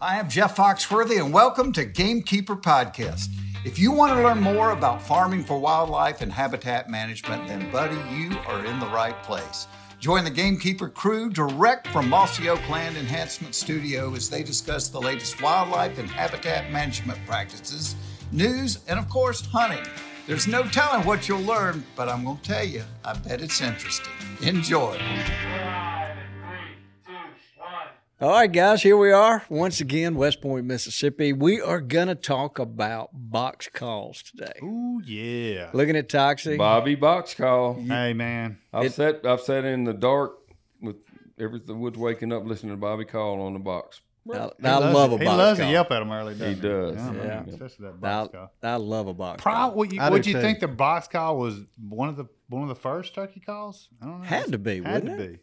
Hi, I'm Jeff Foxworthy, and welcome to Gamekeeper Podcast. If you want to learn more about farming for wildlife and habitat management, then, buddy, you are in the right place. Join the Gamekeeper crew direct from Mossy Oak Land Enhancement Studio as they discuss the latest wildlife and habitat management practices, news, and of course, hunting. There's no telling what you'll learn, but I'm going to tell you, I bet it's interesting. Enjoy. All right, guys, here we are once again, West Point, Mississippi. We are going to talk about box calls today. Ooh yeah. Looking at Toxey. Bobby box call. Hey man. I've It- sat I've sat in the dark with everything woods waking up listening to Bobby call on the box. I, I loves love it. a He box loves call. to yelp at him early. doesn't He does. Yeah. Yeah. Especially that I, call. I love a box Pro, call. would you, I would you too. think the box call was one of the one of the first turkey calls? I don't know. Had to be, Had wouldn't to it? be.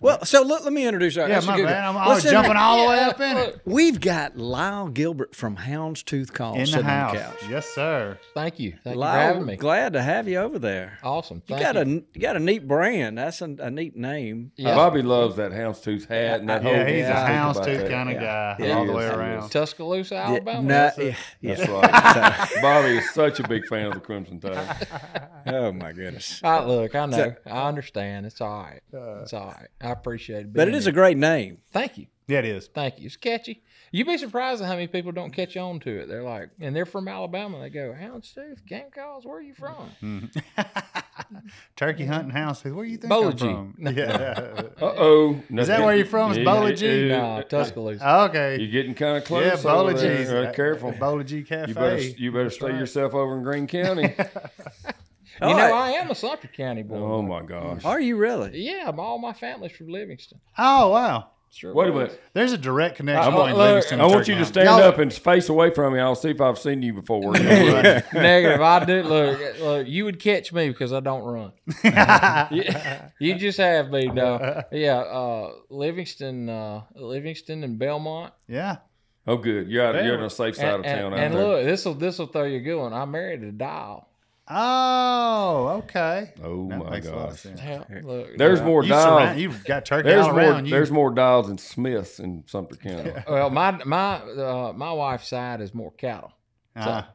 Well, so let, let me introduce our Yeah, my good bad. I'm, I was jumping all the way up in it. We've got Lyle Gilbert from Houndstooth Call In the sitting on house. the couch. Yes, sir. Thank you. Thank you for Lyle, having me. glad to have you over there. Awesome. You Thank got a you got a neat brand. That's a, a neat name. Yeah. Uh, Bobby loves that houndstooth hat and that whole. Yeah, he's a houndstooth kind of guy Yeah, all he the way he around. is. Tuscaloosa, Yeah, Alabama. no, That's yeah, That's right. Bobby is such a big fan of the Crimson Tide. oh my goodness. I, look, I know. I understand. It's all right. It's all right. I appreciate it. But it is being is a great name. Thank you. Yeah, it is. Thank you. It's catchy. You'd be surprised at how many people don't catch on to it. They're like, and they're from Alabama. They go, Houndstooth, Game Calls, where are you from? Turkey hunting house. Where you think Bowler I'm G. from? Yeah. Uh oh. Is that where you're from? Is Boligee? No, Tuscaloosa. Oh, okay. You're getting kind of close. yeah, Bowler over Uh, careful. Boligee Cafe. You better you better stay right. yourself over in Greene County. You All know. I am a Sumter County boy. oh my gosh. Are you really? Yeah, all my family's from Livingston. Oh wow. Sure. Wait a was. minute. There's a direct connection Uh, between look, Livingston I want you to stand Y'all- up and face away from me. I'll see if I've seen you before. Negative. I do. Look, look, you would catch me because I don't run. Yeah, you just have me. No, yeah. Uh, Livingston, uh, Livingston, and Belmont. Yeah. oh, good. You're out. You're on Damn. the safe side And, of town and, out and there. look, this will this will throw you a good one. I married a dial. Oh, okay. Oh That my makes a lot of gosh. sense. Hell, look, There's more You dials. surround, you've got turkey There's all more. around you. There's more dials than Smiths in Sumter County. Well, my my uh, my wife's side is more cattle. Ah.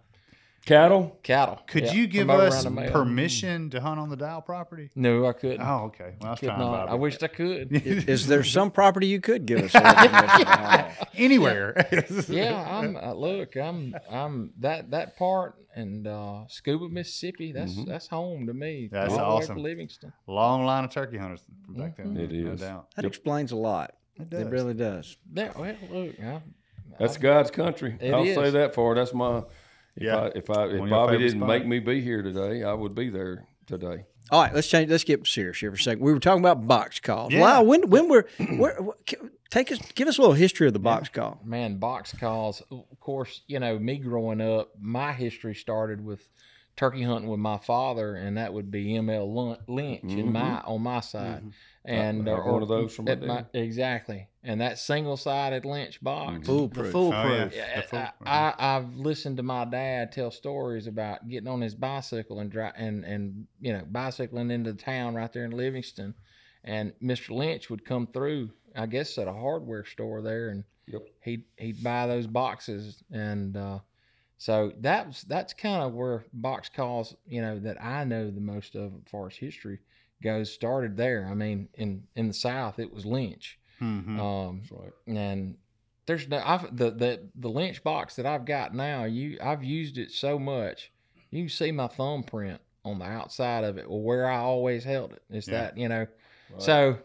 Cattle. Cattle. could Yeah, you give us around the mail. permission to hunt on the dial property? No, I couldn't. Oh, okay. Well, I was could trying, not. Bobby. I wished I could. Is there some property you could give us? a little permission on? Anywhere. yeah, I'm uh, look, I'm I'm that that part and uh, Scooba, Mississippi. That's that's home to me. That's All the way awesome. Livingston. Long line of turkey hunters from back then. It No is. doubt. That explains a lot. It It really does. Yeah, well, look, I, That's God's country. It I'll is. say that for her. That's my. If Yeah. I, if I if Bobby didn't spots. make me be here today, I would be there today. All right, let's change. Let's get serious here for a second. We were talking about box calls. Yeah. Wow, when when we're where, take us give us a little history of the box call. man, box calls. Of course, you know me growing up. My history started with turkey hunting with my father, and that would be M.L. Lun- Lynch in mm-hmm. my on my side, mm-hmm. And I have or- one of those from my at my- exactly, and that single sided Lynch box. Foolproof. Oh, Yeah, yeah. The full- I, I, I've listened to my dad tell stories about getting on his bicycle and dri and and you know bicycling into the town right there in Livingston, and Mr. Lynch would come through. I guess at a hardware store there, and Yep. he'd he'd buy those boxes, and uh, so that's that's kind of where box calls, you know, that I know the most of as far as history goes. Started there. I mean, in in the South, it was Lynch. Mhm. Um, That's right. and there's no I've the, the the lynch box that I've got now. You I've used it so much. You can see my thumbprint on the outside of it, or where I always held it. It's Yeah. that you know. Right. So,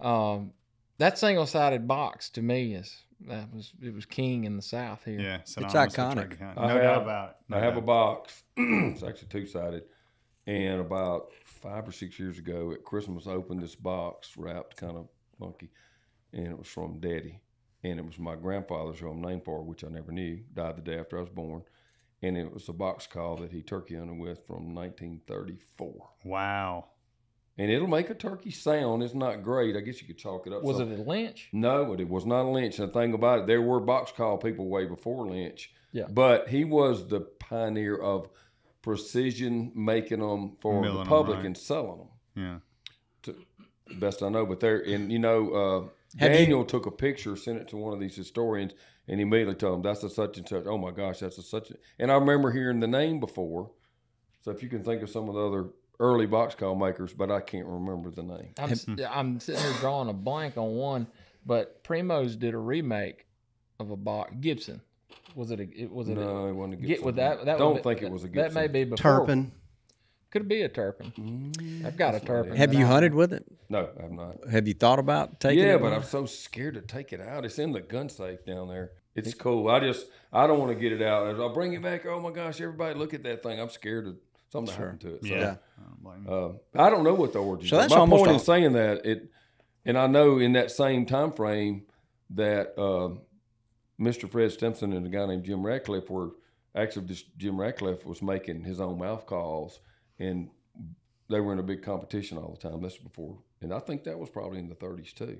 um, that single sided box to me is that was it was king in the South here. Yeah, synonymous with iconic. turkey. I No have- doubt about it. No I have a box. it's actually two sided. And about five or six years ago at Christmas, I opened this box wrapped kind of funky, and it was from Daddy, and it was my grandfather's who I'm named for, which I never knew. Died the day after I was born, and it was a box call that he turkey hunted with from 1934. Wow. And it'll make a turkey sound. It's not great. I guess you could chalk it up. Was So- it a lynch? no, but it was not a Lynch. And the thing about it, there were box call people way before Lynch. Yeah. But he was the pioneer of precision making them for Milling the 'em, public right. and selling them. Yeah. Best I know. But there, and you know, uh, Have you- Daniel took a picture, sent it to one of these historians, and he immediately told him that's a such and such. Oh my gosh, that's a such. A, and I remember hearing the name before. So if you can think of some of the other early box call makers, but I can't remember the name. I'm, s- I'm sitting here drawing a blank on one, but Primos did a remake of a box. Gibson, was it? A, it was it? No, a, it wasn't a get with that. That Don't would be- think it was a That may be before. Turpin. Could be a Turpin. Mm, I've got a that's not Turpin. Have you hunted with it? No, I'm not. Have you thought about taking yeah, it? but I'm so scared to take it out. It's in the gun safe down there. It's cool. I just I don't want to get it out. I'll bring it back. Oh my gosh, everybody look at that thing. I'm scared of something to happen to it. So, Yeah. I don't uh, I don't know what the origin. So are. that's My almost point in saying that it, and I know in that same time frame that uh, Mr. Fred Stimson and a guy named Jim Ratcliffe were actually this Jim Ratcliffe was making his own mouth calls, and they were in a big competition all the time. That's before, and I think that was probably in the 30s too,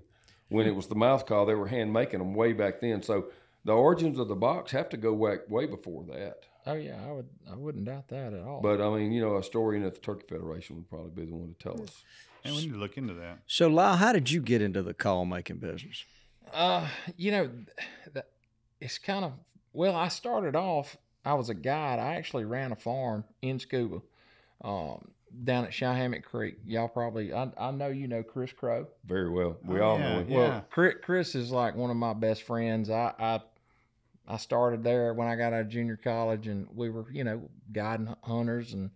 when it was the mouth call. They were hand making them way back then. So the origins of the box have to go way, way before that. Oh yeah, I would. I wouldn't doubt that at all. But I mean, you know, a historian at the Turkey Federation would probably be the one to tell us. And we need to look into that. So, Lyle, how did you get into the call making business? Uh, you know, that it's kind of well. I started off. I was a guide. I actually ran a farm in Scooba, um, down at Shyhammock Creek. Y'all probably. I, I know you know Chris Crow. Very well. We Oh, all yeah, know him. yeah. Well, Chris, Chris is like one of my best friends. I, I I started there when I got out of junior college, and we were, you know, guiding hunters and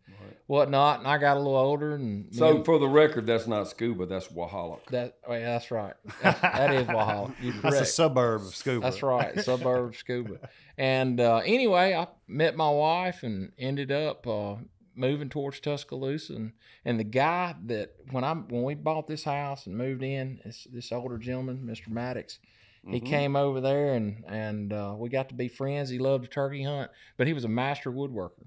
whatnot. And I got a little older, and So and- for the record, that's not Scooba, that's Wahalak. that oh, yeah, that's right. That's, that is Wahalak. You're That's a suburb of Scooba. That's right, suburb of Scooba. And uh, anyway, I met my wife and ended up uh, moving towards Tuscaloosa. And, and the guy that when I when we bought this house and moved in, this, this older gentleman, Mr. Maddox, he Mhm. came over there and and uh, we got to be friends. He loved to turkey hunt, but he was a master woodworker.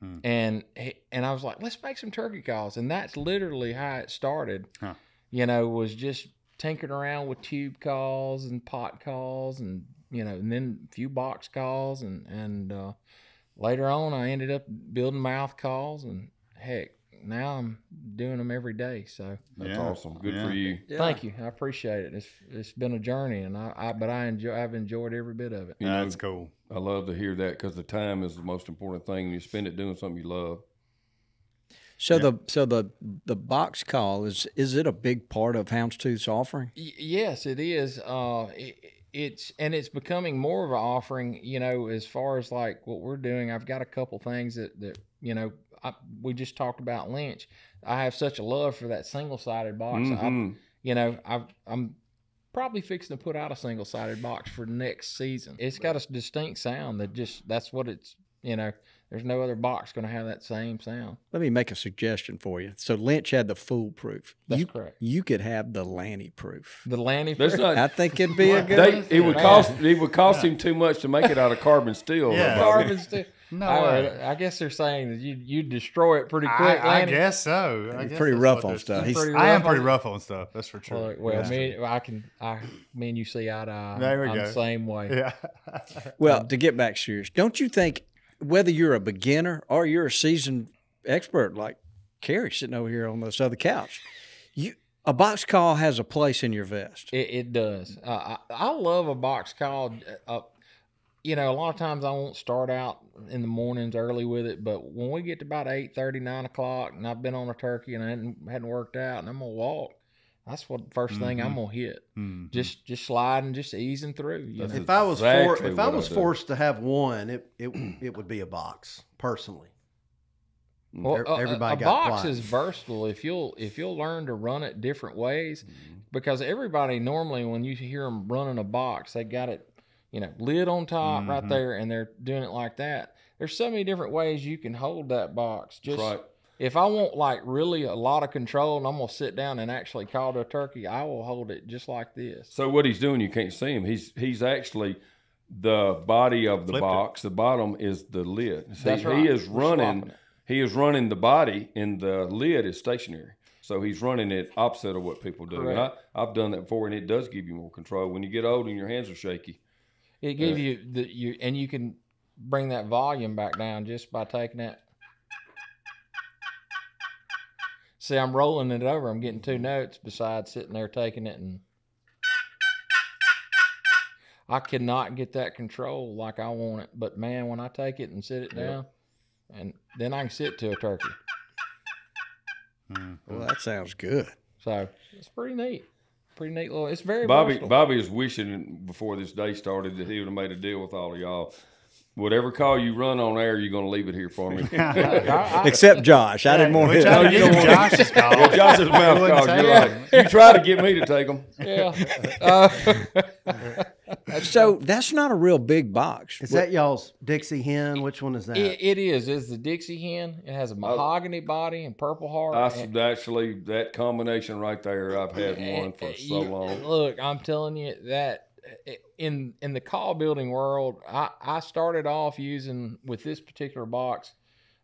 Hmm. And he, and I was like, let's make some turkey calls, and that's literally how it started. Huh. You know, was just tinkering around with tube calls and pot calls, and you know, and then a few box calls, and and uh, later on, I ended up building mouth calls, and heck, now I'm doing them every day. So That's Yeah. awesome. Good Yeah. for you. thank you, I appreciate it. It's it's been a journey, and I, I but I enjoy I've enjoyed every bit of it. You know, That's cool. I love to hear that because the time is the most important thing. You spend it doing something you love. So the so the the box call is is it a big part of Houndstooth's offering? Y- yes, it is. Uh, it, it's and it's becoming more of an offering. You know, as far as like what we're doing, I've got a couple things that that you know. I, we just talked about Lynch. I have such a love for that single sided box. I, Mhm. you know, I've, I'm probably fixing to put out a single sided box for next season. It's got a distinct sound that just that's what it's. You know, there's no other box going to have that same sound. Let me make a suggestion for you. So Lynch had the foolproof. That's you, correct. You could have the Lanny proof. The Lanny. That's not. I think it'd be a good. They, it would cost it would cost him too much to make it out of carbon steel. Yeah. carbon steel. No I, way. I guess they're saying that you you destroy it pretty quick. I Lanny. guess so. I You're guess pretty rough on stuff. He's- Pretty I am pretty on- rough on stuff. That's for sure. Well, well Yeah. me, I can, I, me and you see eye to eye. There we I'm go. the same way. Yeah. Well, to get back serious, don't you think whether you're a beginner or you're a seasoned expert like Carrie sitting over here on this other couch, you a box call has a place in your vest. It, it does. Uh, I, I love a box call. Uh, you know, a lot of times I won't start out in the mornings early with it, but when we get to about 8 9 o'clock and I've been on a turkey and I hadn't, hadn't worked out and I'm going to walk, that's what the 1st thing I'm going to hit. Mhm. Just just sliding, just easing through. You That's know? If I was Exactly for, if I what I was forced to have one, it it it would be a box personally. Well, Ev- a- a- a, got box quiet. is versatile if you'll if you'll learn to run it different ways. Mm-hmm. Because everybody normally, when you hear them running a box, they got it, you know, lid on top right Mhm. there, and they're doing it like that. There's so many different ways you can hold that box. Just right. if I want like really a lot of control, and I'm gonna sit down and actually call to a turkey, I will hold it just like this. So what he's doing, you can't see him. He's he's actually the body of the Flipped it. box. The bottom is the lid. See, That's right. he is running. He is running the body, and the lid is stationary. So he's running it opposite of what people do. And I, I've done that before, and it does give you more control. When you get old and your hands are shaky, It gives you the you and you can bring that volume back down just by taking that. See, I'm rolling it over. I'm getting two notes besides sitting there taking it and. I cannot get that control like I want it. But man, when I take it and sit it down, and then I can sit to a turkey. Hmm. Well, that sounds good. So it's pretty neat. Pretty neat little. It's very Bobby versatile. Bobby is wishing before this day started that he would have made a deal with all of y'all. Whatever call you run on air, you're going to leave it here for me. I- I- Except Josh. I didn't want Which him. I you give don't want- Josh's call. Well, Josh's mouth wouldn't called. say You're that. right. You try to get me to take them. yeah. Uh, So that's not a real big box. Is that y'all's Dixie Hen? Which one is that? it, it is. It's the Dixie hen. It has a mahogany body and purple heart. I and- should actually that combination right there. I've had one for uh, so you- long. Look, I'm telling you that uh, in in the call building world, I, I started off using with this particular box,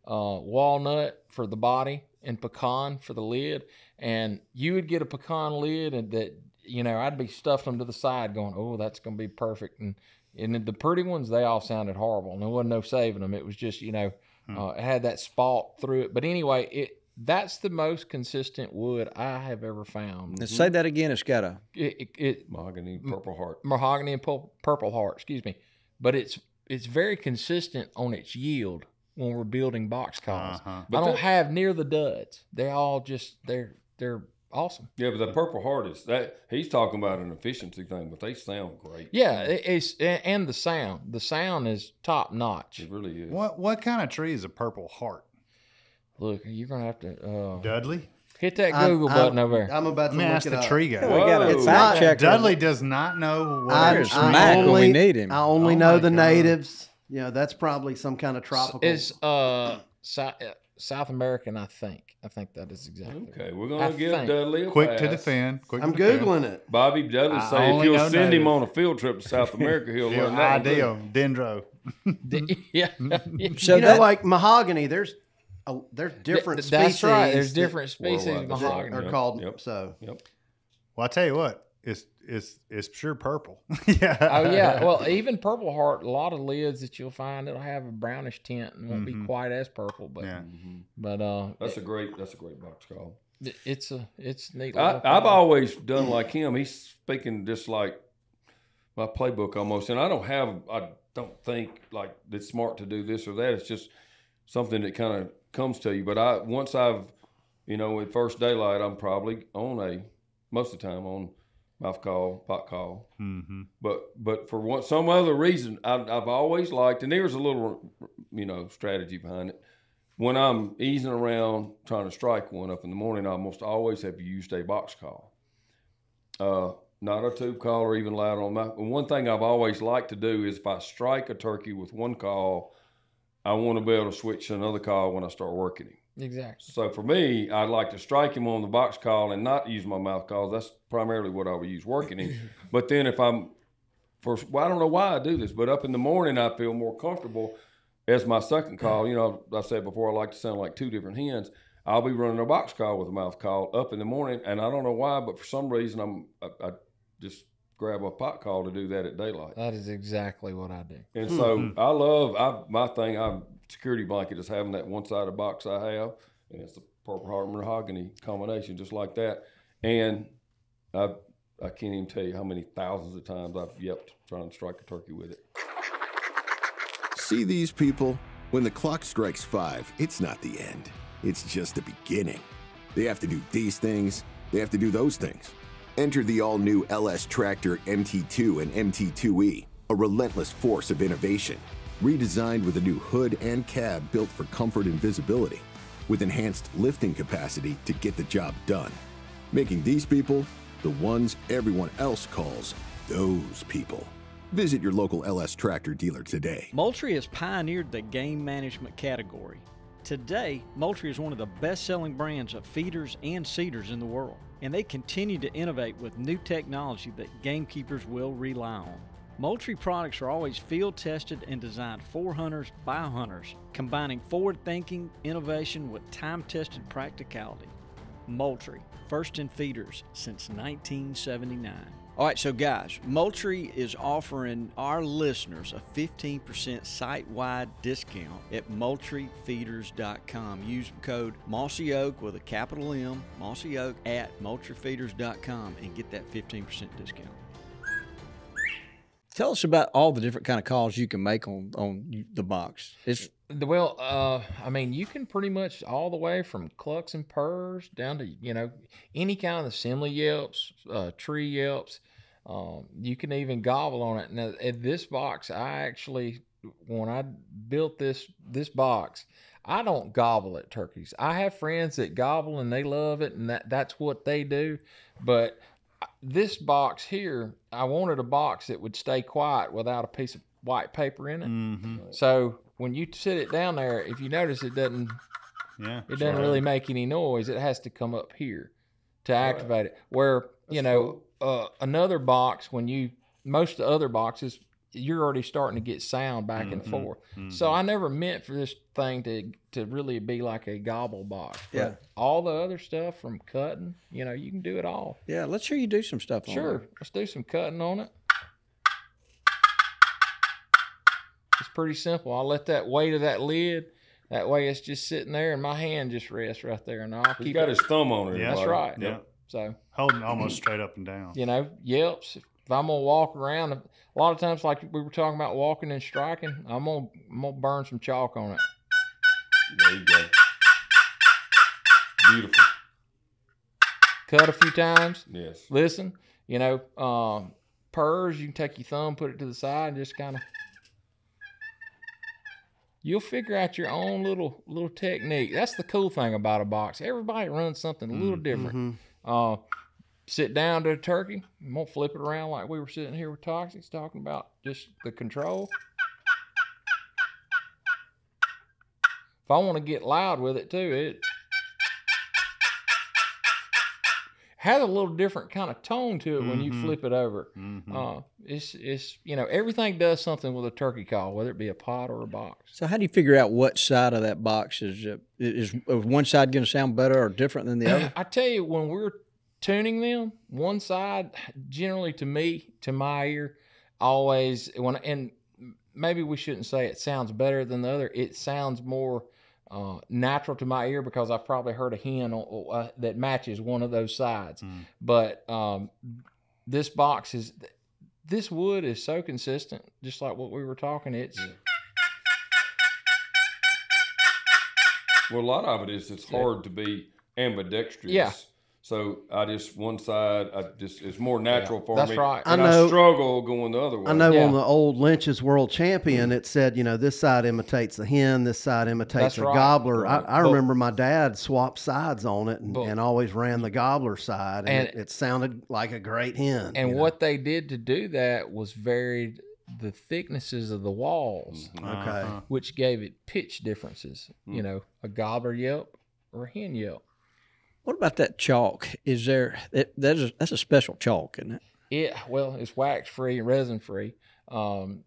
uh, walnut for the body and pecan for the lid, and you would get a pecan lid and that you know I'd be stuffed them to the side, going, oh, that's gonna be perfect, and and the pretty ones they all sounded horrible, and there wasn't no saving them. It was just you know uh, it had that spot through it, but anyway, it. That's the most consistent wood I have ever found. Now, say that again. It's got a. It, it, it Mahogany, Purple Heart. mahogany and purple, purple heart, excuse me. But it's it's very consistent on its yield when we're building box calls. Uh-huh. I don't that- have near the duds. They're all just they're they're awesome. Yeah, but the Purple Heart is that he's talking about an efficiency thing, but they sound great. Yeah, it's and the sound. The sound is top notch. It really is. What what kind of tree is a purple heart? Look, you're gonna have to uh, Dudley? hit that I'm- Google I'm- button over there. I'm about Let to me look ask it the up. tree guy. We got a Whoa. fact not- checker. Dudley does not know what I, There's I Mac when we need him. I only Oh know the God. natives. You know, that's probably some kind of tropical. Is uh South, South American, I think. I think that is exactly. Okay, we're gonna give think. Dudley a quick to defend. Quick I'm to defend. googling it. Bobby Dudley I say if you'll know send him on a field trip to South America, he'll Your learn that. one, ideal dendro. yeah. So you know, that, like mahogany. There's a, there's different Th- That's species. right. There's different species of Worldwide, that's that mahogany. are Yep, called yep. so. Yep. Well, I tell you what, it's it's it's pure purple. yeah. Oh yeah, well even purple heart, a lot of lids that you'll find it'll have a brownish tint and won't be quite as purple, but Yeah. but uh, Mm-hmm. That's a great. That's a great box call. it's a it's neat. I, I've always done like him. He's speaking just like my playbook almost, and I don't have. I don't think like it's smart to do this or that. It's just something that kind of comes to you. But I once I've, you know, at first daylight, I'm probably on a most of the time on mouth call, pot call. Mm-hmm. But but for one, some other reason, I've, I've always liked, and there's a little, you know, strategy behind it. When I'm easing around trying to strike one up in the morning, I almost always have used a box call, uh, not a tube call or even loud on my. One thing I've always liked to do is if I strike a turkey with one call, I want to be able to switch to another call when I start working him. Exactly. So for me, I'd like to strike him on the box call and not use my mouth calls. That's primarily what I would use working him. but then if I'm, for well, I don't know why I do this, but up in the morning I feel more comfortable as my second call. You know, I said before I like to sound like two different hens. I'll be running a box call with a mouth call up in the morning, and I don't know why, but for some reason I'm I, I just grab a pot call to do that at daylight. That is exactly what I do. And hmm, so hmm. I love I my thing. I security blanket is having that one sided box I have, and it's the purple heart mahogany combination, just like that. And I I can't even tell you how many thousands of times I've yelped trying to strike a turkey with it. See these people? When the clock strikes five, it's not the end. It's just the beginning. They have to do these things, they have to do those things. Enter the all new LS Tractor MT2 and MT2E, a relentless force of innovation. Redesigned with a new hood and cab built for comfort and visibility, with enhanced lifting capacity to get the job done. Making these people the ones everyone else calls those people. Visit your local LS Tractor dealer today. Moultrie has pioneered the game management category. Today, Moultrie is one of the best selling brands of feeders and seeders in the world, and they continue to innovate with new technology that gamekeepers will rely on. Moultrie products are always field tested and designed for hunters by hunters, combining forward thinking innovation with time tested practicality. Moultrie, first in feeders since 1979. All right, so guys, Moultrie is offering our listeners a 15% site wide discount at MoultrieFeeders.com. Use code Mossy Oak with a capital M, Mossy Oak at MoultrieFeeders.com and get that 15% discount. Tell us about all the different kind of calls you can make on on the box. It's Well, uh, I mean, you can pretty much all the way from clucks and purrs down to you know any kind of assembly yelps, uh, tree yelps. Um, you can even gobble on it. Now, at this box, I actually when I built this this box, I don't gobble at turkeys. I have friends that gobble and they love it, and that that's what they do. But this box here, I wanted a box that would stay quiet without a piece of white paper in it. Mm-hmm. So when you sit it down there, if you notice, it doesn't Yeah. it doesn't really make any noise. It has to come up here to activate it. Where you know uh, another box, when you most of the other boxes, you're already starting to get sound back and mm-hmm. forth. So mm-hmm. I never meant for this thing to to really be like a gobble box. But Yeah. all the other stuff from cutting, you know, you can do it all. yeah. Let's hear you do some stuff. On Sure, there. let's do some cutting on it. It's pretty simple. I'll let that weight of that lid. That way, it's just sitting there, and my hand just rests right there, and I'll He's keep got it. his thumb on it. Yeah. That's right. Yeah. So Holding almost straight up and down. you know, yelps. If I'm gonna walk around, a lot of times, like we were talking about walking and striking, I'm gonna I'm gonna burn some chalk on it. There you go. Beautiful. Cut a few times. Yes. listen, you know, um, purrs, you can take your thumb, put it to the side, and just kind of. You'll figure out your own little little technique. That's the cool thing about a box. Everybody runs something a little different. Uh, sit down to a turkey. You won't flip it around like we were sitting here with Toxey's talking about just the control. If I want to get loud with it too, it has a little different kind of tone to it when you Mhm. flip it over. Mhm. Uh, it's it's you know everything does something with a turkey call, whether it be a pot or a box. So how do you figure out what side of that box is uh, is, is one side going to sound better or different than the other? I tell you, when we're tuning them, one side generally to me, to my ear, always when and maybe we shouldn't say it sounds better than the other. It sounds more uh, natural to my ear because I've probably heard a hen on, uh, that matches one of those sides. But um, this box is this wood is so consistent, just like what we were talking. It's Well, a lot of it is it's hard to be ambidextrous. Yeah. So I just one side. I just it's more natural for That's me. right. I And know- struggle going the other way. I know Yeah. on the old Lynch's World Champion, it said, you know, this side imitates the hen, this side imitates the right. gobbler. I, I But- remember my dad swapped sides on it and, But- and always ran the gobbler side, and, And- it, it sounded like a great hen. And you know? what they did to do that was varied the thicknesses of the walls, Okay. Uh-huh. which gave it pitch differences. You know, a gobbler yelp or a hen yelp. What about that chalk? Is there that that's a, that's a special chalk, isn't it? It well, it's wax free and resin free. Um,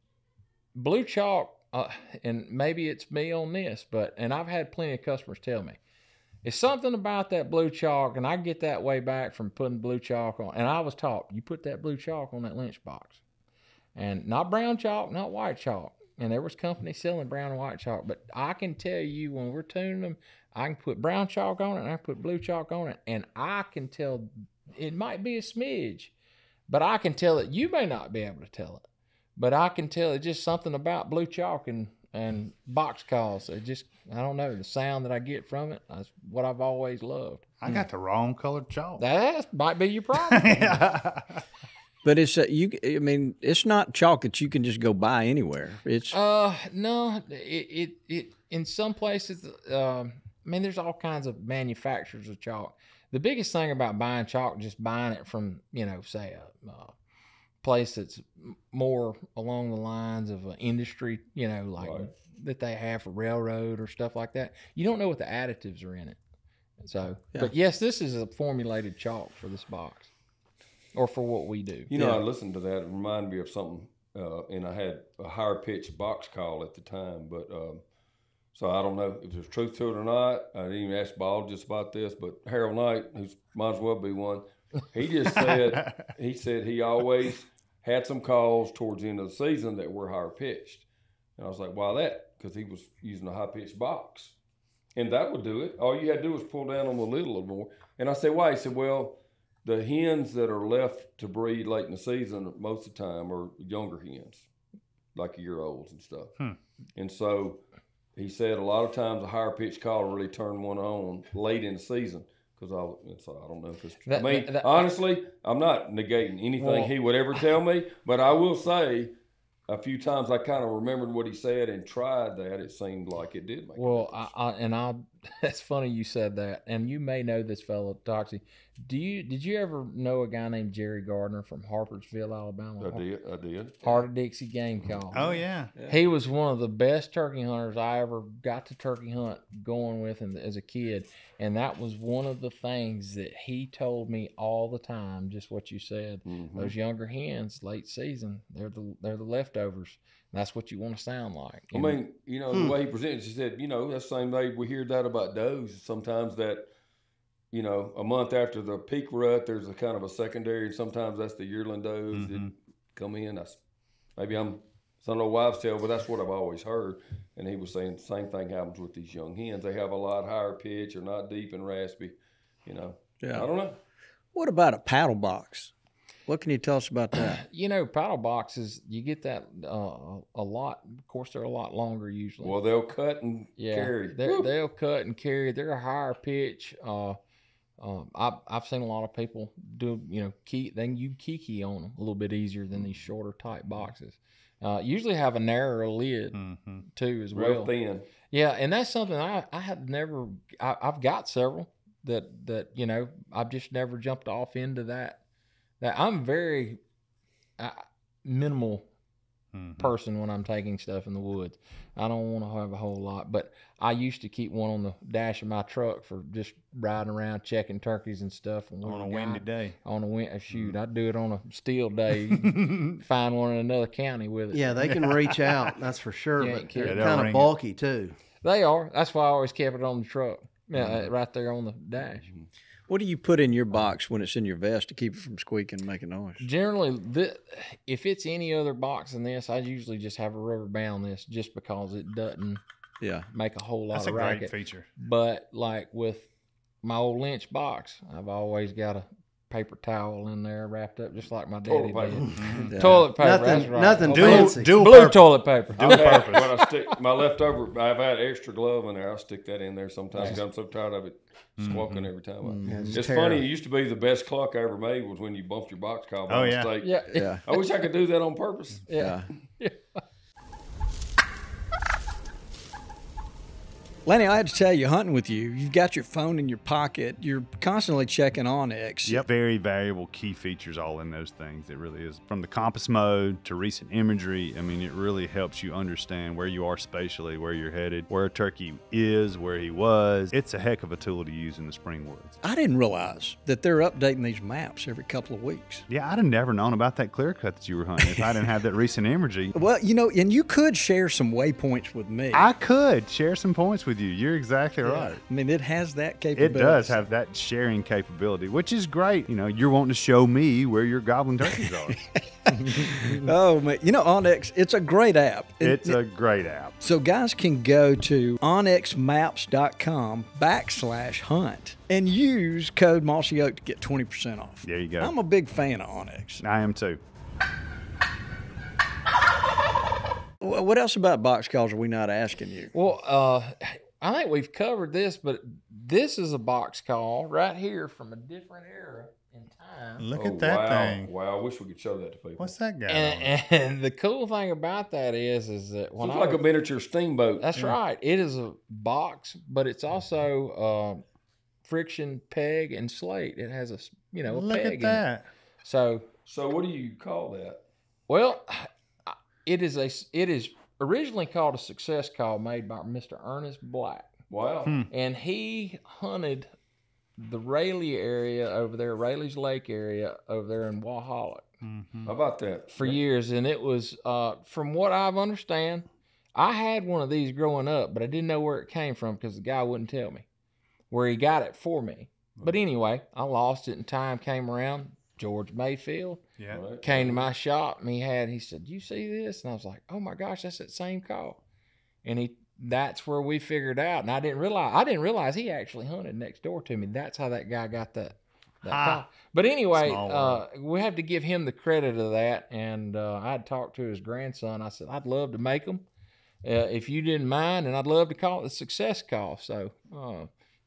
blue chalk, uh, and maybe it's me on this, but and I've had plenty of customers tell me it's something about that blue chalk, and I get that way back from putting blue chalk on. And I was taught you put that blue chalk on that lynch box, and not brown chalk, not white chalk. And there was companies selling brown and white chalk, but I can tell you when we're tuning them, I can put brown chalk on it, and I can put blue chalk on it, and I can tell it might be a smidge, but I can tell it. You may not be able to tell it, but I can tell it just something about blue chalk and and box calls. It just I don't know the sound that I get from it. That's what I've always loved. I got the wrong colored chalk. That might be your problem. But it's a, you. I mean, it's not chalk that you can just go buy anywhere. It's Uh, no, it it, it in some places. Um, I mean, there's all kinds of manufacturers of chalk. The biggest thing about buying chalk, just buying it from you know, say a, uh place that's more along the lines of an industry, you know, like Right. that they have for railroad or stuff like that. You don't know what the additives are in it. So, but yes, this is a formulated chalk for this box, or for what we do. You know, I listened to that. It reminded me of something, uh, and I had a higher pitched box call at the time. But um, so I don't know if there's truth to it or not. I didn't even ask just about this, but Harold Knight, who might as well be one, he just said he said he always had some calls towards the end of the season that were higher pitched, and I was like, why that? Because he was using a high pitched box. And that would do it. All you had to do was pull down on the lid a little more. And I said, why? He said, well, the hens that are left to breed late in the season most of the time are younger hens, like a year olds and stuff. Hmm. And so he said a lot of times a higher pitch call really turn one on late in the season. Because I, I don't know. Because I That- mean, that- honestly, I'm not negating anything Well- he would ever tell me, but I will say a few times I kind of remembered what he said and tried that. It seemed like it did make. Well, I. I and I that's funny you said that, and you may know this fellow, Toxey. Do you did you ever know a guy named Jerry Gardner from Harpersville, Alabama? I did. I did. Heart of Dixie Game Call. Oh yeah. He was one of the best turkey hunters I ever got to turkey hunt going with in, as a kid. And that was one of the things that he told me all the time, just what you said. Mhm. Those younger hens, late season, they're the they're the leftovers. That's what you want to sound like. I mean, you know, the way he presented, he said, you know, that's the same way we hear that about does. Sometimes that, you know, a month after the peak rut, there's a kind of a secondary, and sometimes that's the yearling does that Mhm. come in. That's maybe I'm some of wives tale, but that's what I've always heard. And he was saying the same thing happens with these young hens. They have a lot higher pitch, or not deep and raspy. You know, Yeah. I don't know. What about a paddle box? What can you tell us about that? you know, paddle boxes, you get that uh, a lot. Of course, they're a lot longer usually. Well, they'll cut and Yeah, carry. they're- Woo. they'll cut and carry. They're a higher pitch. Uh, um, I've I've seen a lot of people do you know key they can you kiki on them a little bit easier than these shorter type boxes. Uh, usually have a narrower lid Mm-hmm. too as real well. thin. Yeah, and that's something I I have never. I, I've got several that that you know I've just never jumped off into that. That I'm very uh, minimal Mm-hmm. person when I'm taking stuff in the woods. I don't want to have a whole lot, but I used to keep one on the dash of my truck for just riding around checking turkeys and stuff. And On a when windy guy- day. On a wind, uh, shoot, I'd do it on a still day. Find one in another county with it. Yeah, they can reach out. That's for sure. Yeah, but they're they'll kind ring of it. bulky too. they are. That's why I always kept it on the truck. Yeah, uh, Mm-hmm. right there on the dash. What do you put in your uh, box when it's in your vest to keep it from squeaking and making noise? Generally, th- if it's any other box than this, I usually just have a rubber band on this just because it doesn't Yeah. make a whole lot That's a of great racket. feature. But like with my old Lynch box, I've always got a paper towel in there wrapped up just like my daddy Toilet did. paper. Toilet paper, Nothing- that's right. nothing Dual, fancy. dual Blue purpose. toilet paper. I have, when I stick my leftover, I've had extra glove in there. I stick that in there sometimes. 'cause I'm so tired of it squawking mm-hmm. every time. I, Yeah, it's just funny. It used to be the best clock I ever made was when you bumped your box call by Oh, yeah. Yeah, yeah, Yeah. I wish I could do that on purpose. yeah. Lanny, I had to tell you, hunting with you, you've got your phone in your pocket. You're constantly checking onX. Yep. Very valuable key features all in those things. It really is. From the compass mode to recent imagery, I mean, it really helps you understand where you are spatially, where you're headed, where a turkey is, where he was. It's a heck of a tool to use in the spring woods. I didn't realize that they're updating these maps every couple of weeks. Yeah, I'd have never known about that clear cut that you were hunting if I didn't have that recent imagery. Well, you know, and you could share some waypoints with me. I could share some points with you. You're exactly right. I mean, it has that capability. It does have that sharing capability, which is great. You know, you're wanting to show me where your goblin turkeys are. Oh man, you know onX, it's a great app. And- it's a great app. so guys can go to onxmaps.com backslash hunt and use code Mossy Oak to get 20% off. There you go. I'm a big fan of onX. I am too. What else about box calls are we not asking you? Well, uh, I think we've covered this, but this is a box call right here from a different era in time. Look Oh, at that wow. thing. Wow, I wish we could show that to people. What's that guy? And, and the cool thing about that is, is that when Looks I like a miniature steamboat. That's right. It is a box, but it's also uh, friction peg and slate. It has a you know a Look peg at in it. that. So So what do you call that? well, it is a s- it is originally called a success call made by Mr. Ernest Black, Wow. Hmm. and he hunted the Rayleigh area over there, Rayleigh's Lake area over there in Wahalak Mhm. How about that? for years, and it was uh, from what I've understand. I had one of these growing up, but I didn't know where it came from because the guy wouldn't tell me where he got it for me. But anyway, I lost it, and time came around. George Mayfield Yeah. Right. came to my shop, and he had. He said, "You see this?" And I was like, "Oh my gosh, that's that same call." And he, that's where we figured out. And I didn't realize. I didn't realize he actually hunted next door to me. That's how that guy got that that call. But anyway, uh, we have to give him the credit of that. And uh, I'd talked to his grandson. I said, I'd love to make them uh, if you didn't mind, and I'd love to call it the success call. So, uh,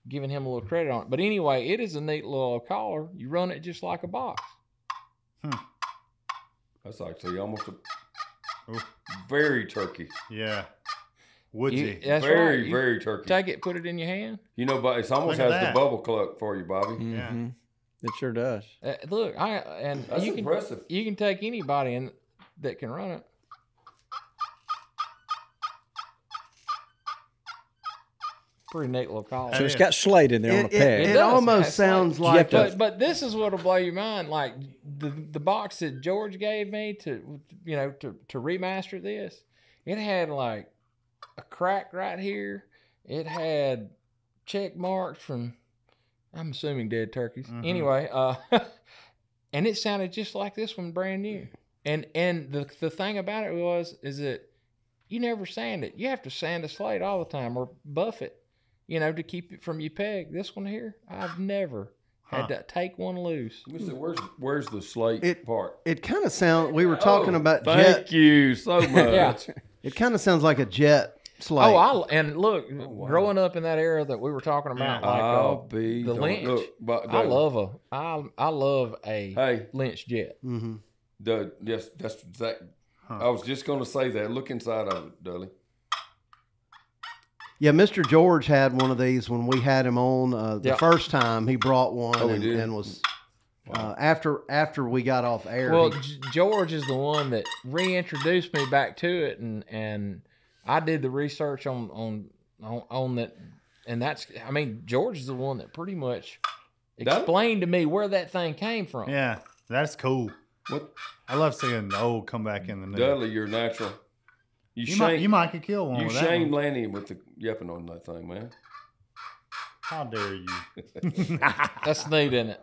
giving him a little credit on it. But anyway, it is a neat little caller. You run it just like a box. That's actually almost a Ooh. very turkey. Yeah. You- Woodsy. that's very, right. Very turkey. Take it, put it in your hand. you know, but it almost Look at has the bubble cluck for you, Bobby. Yeah. Mhm. It sure does. Uh, look, I and That's you can impressive. you can take anybody in that can run it. Pretty neat little call. So Hey, it's yeah. got Slate in there on a It, it. It it does. almost It's sounds You like, have to- a, But but this is what'll blow your mind. Like the the box that George gave me to you know to to remaster this, it had like a crack right here. It had check marks from I'm assuming dead turkeys. Mhm. Anyway, uh, and it sounded just like this one, brand new. And and the the thing about it was is that you never sand it. You have to sand a slate all the time or buff it, you know, to keep it from your peg. This one here, I've never Huh. had to take one loose. Let where's where's the slate It- part? it kind of sounds. We were talking Oh, about Thank jet. you so much. Yeah. It kind of sounds like a jet slate. Oh, I and look, wow. growing up in that era that we were talking about, Yeah. like I'll uh, be the lynch. Look, but I love a, I I love a Hey, lynch jet. Mm-hmm. the yes, that's exact. Huh. I was just going to say that. Look inside of it, Dudley. Yeah, Mr. George had one of these when we had him on uh, the Yeah. first time. He brought one Oh, and, and was uh, after after we got off air. Well, he- George is the one that reintroduced me back to it, and and I did the research on on on, on that, and that's I mean George is the one that pretty much That- explained to me where that thing came from. Yeah. That's cool. What, I love seeing the old come back in the new. Dudley? You're natural. You, You shame, might, you might could kill one you with that shame one. Lanny with the yipping on that thing, man. How dare you? That's neat, isn't it?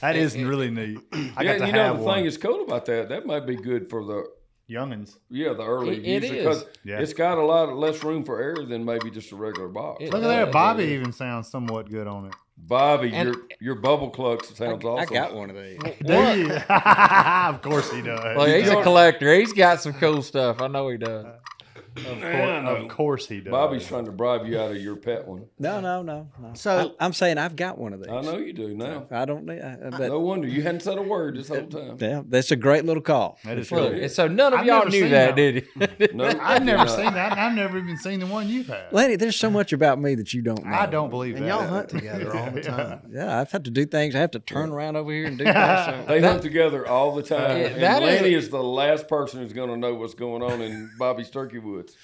that is It- it- really neat. I yeah, got to you know have the one. thing is cool about that. That might be good for the Youngins. yeah the early It- it user is. Yeah. it's got a lot less room for error than maybe just a regular box. It Look at does. that. Bobby even sounds somewhat good on it. Bobby, And- your your bubble clucks sounds I awesome. got one of these. Do you? of course he does. Well, he's a collector. He's got some cool stuff. I know he does. Of, I course, of course he does. Bobby's trying to bribe you out of your pet one. No, no, no, no. So- I, am saying I've got one of these. I know you do now. I don't need. I, but, No wonder you hadn't said a word this whole time. yeah, that's a great little call. That is Look, cool. and so none of I've y'all knew that, that. did you? No, I've never not. seen that. I've never even seen the one you've had. Lanny, there's so much about me that you don't know. I don't believe and that. y'all hunt together all the time. Yeah, I've had to do things. I have to turn around over here and do that. They hunt together all the time. Yeah, and that is Lanny a- is, the last person who's going to know what's going on in Bobby's turkey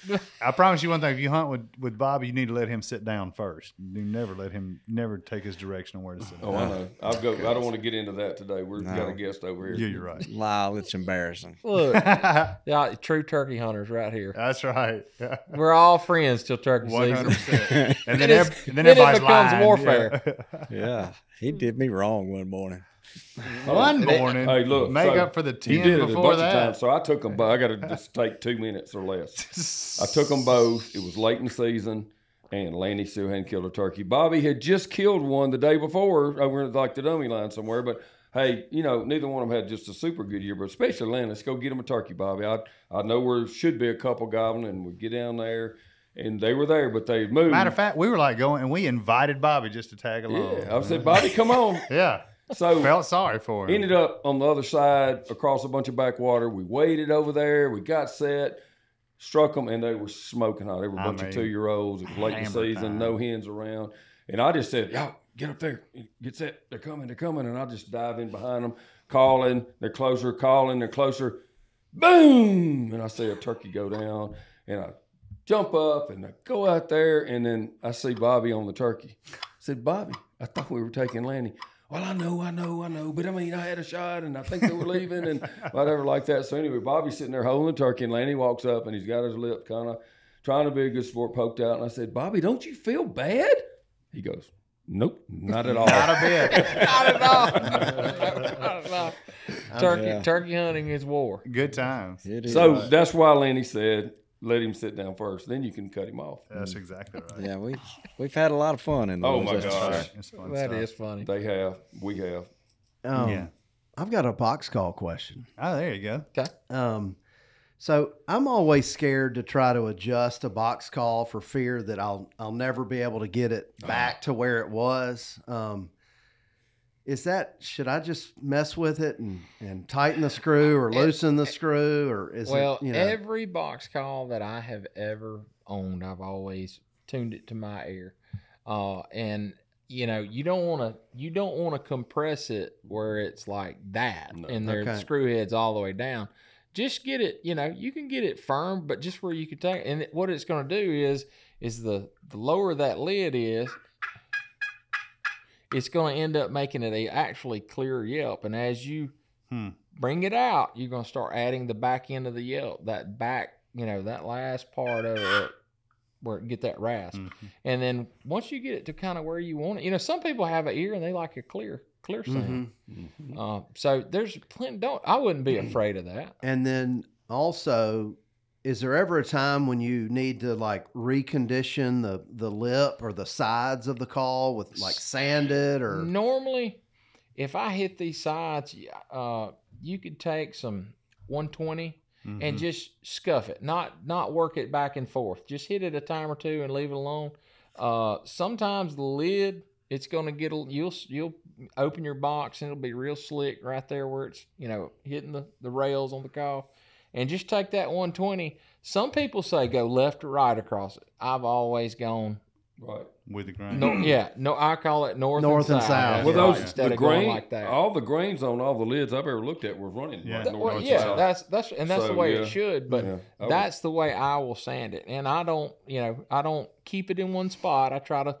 woods. I promise you one thing: if you hunt with, with Bobby, you need to let him sit down first. You never let him never take his direction on where to sit. Oh, down. I know. I'll go. I don't want to get into that today. We've got a guest over here. Yeah, you're right. Lyle, it's embarrassing. Look, yeah, true turkey hunters right here. That's right. We're all friends till turkey One season. hundred percent. And then, Then it's- ev- and then then it becomes lying. warfare. Yeah. Yeah, he did me wrong one morning. One Hey, morning. Hey, look. Make so up for the You ten did it a before bunch that. of times. So I took them. I got to just take two minutes or less. I took them both. It was late in the season, and Lanny still hadn't killed a turkey. Bobby had just killed one the day before over at like the dummy line somewhere. But hey, you know, neither one of them had just a super good year, but especially Lanny. Let's go get him a turkey, Bobby. I I know where should be a couple gobbling, and we get down there, and they were there, but they moved. Matter of fact, we were like going, and we invited Bobby just to tag along. yeah, I said, Bobby, come on. Yeah. So Felt sorry for him. Ended up on the other side across a bunch of backwater. We waited over there. We got set, struck them, and they were smoking hot. They were a I bunch mean, of two year olds. It was late in the season, time. no hens around. And I just said, Y'all, get up there, get set. They're coming, they're coming. And I just dive in behind them, calling. They're closer, calling, they're closer. Boom! And I see a turkey go down, and I jump up and I go out there, and then I see Bobby on the turkey. I said, Bobby, I thought we were taking Lanny. Well, I know, I know, I know, but I mean, I had a shot, and I think they were leaving, and whatever like that. So anyway, Bobby's sitting there holding the turkey, and Lanny walks up, and he's got his lip kind of trying to be a good sport, poked out, and I said, Bobby, don't you feel bad? He goes, Nope, not at all. Not a bit. Not at all. Not at all. Oh, turkey, Yeah. turkey hunting is war. Good times. It is. so that's why Lanny said, "Let him sit down first, then you can cut him off." That's exactly right. yeah, we we've had a lot of fun in the Oh my that's gosh. sure. It's fun That stuff. is funny. They have, we have. Um, Yeah. I've got a box call question. Oh, there you go. Okay. Um, so I'm always scared to try to adjust a box call for fear that I'll I'll never be able to get it back to where it was. Um, is that should I just mess with it and, and tighten the screw or loosen the screw or is well, it you know every box call that I have ever owned, I've always tuned it to my ear, uh, and you know you don't want to you don't want to compress it where it's like that, No. and their Okay. screw heads all the way down. Just get it, you know, you can get it firm, but just where you can take. It. And what it's going to do is is the the lower that lid is, it's going to end up making it a actually clear yelp. And as you Hmm. bring it out, you're going to start adding the back end of the yelp, that back, you know, that last part of it where it get that rasp. Mhm. And then once you get it to kind of where you want it, you know, some people have an ear and they like a clear, clear sound. Mhm. Uh, so there's plenty. Don't I wouldn't be afraid of that. and then also is there ever a time when you need to like recondition the the lip or the sides of the call with like sanded or Normally, if I hit these sides, uh, you could take some 120 Mm-hmm. and just scuff it, not not work it back and forth. Just hit it a time or two and leave it alone. Uh, sometimes the lid, it's gonna get a, you'll you'll open your box and it'll be real slick right there where it's you know hitting the the rails on the call, and just take that 120. Some people say go left or right across it. I've always gone Right. with the grain. no, yeah, no. I call it north, North and and south. south. Well, Yeah. those instead the of going grain, like that. all the grains on all the lids I've ever looked at were running. Yeah. right That- north well, yeah, south. that's that's and that's the way yeah. it should. But Yeah, I that's the way I will sand it, and I don't, you know, I don't keep it in one spot. I try to,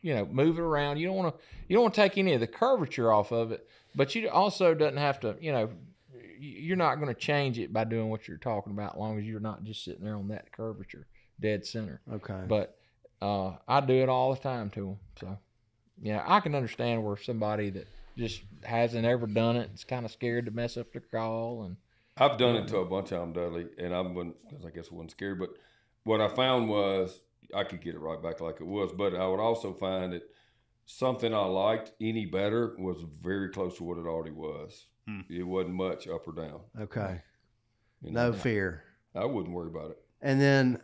you know, move it around. You don't want to, you don't want to take any of the curvature off of it, but you also doesn't have to, you know, y- you're not going to change it by doing what you're talking about, as long as you're not just sitting there on that curvature, dead center. okay But uh, I do it all the time to them. So, yeah, I can understand where somebody that just hasn't ever done it is kind of scared to mess up their call and. I've done it to a bunch of them, Dudley, and I wasn't because I guess I wasn't scared. But what I found was I could get it right back like it was. But I would also find that something I liked any better was very close to what it already was. Hmm. It wasn't much up or down. okay You know? no fear I wouldn't worry about it. And then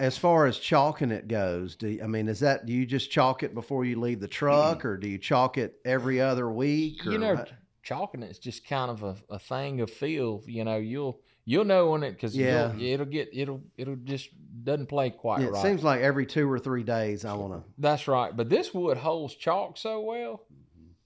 as far as chalking it goes, do you, I mean is that do you just chalk it before you leave the truck or do you chalk it every other week or you know, what? chalking it's just kind of a, a thing of feel. You know, you'll you'll know when it because Yeah. it'll get it'll it'll just doesn't play quite Yeah, it right. seems like every 2 or 3 days I want to That's right. But this wood holds chalk so well.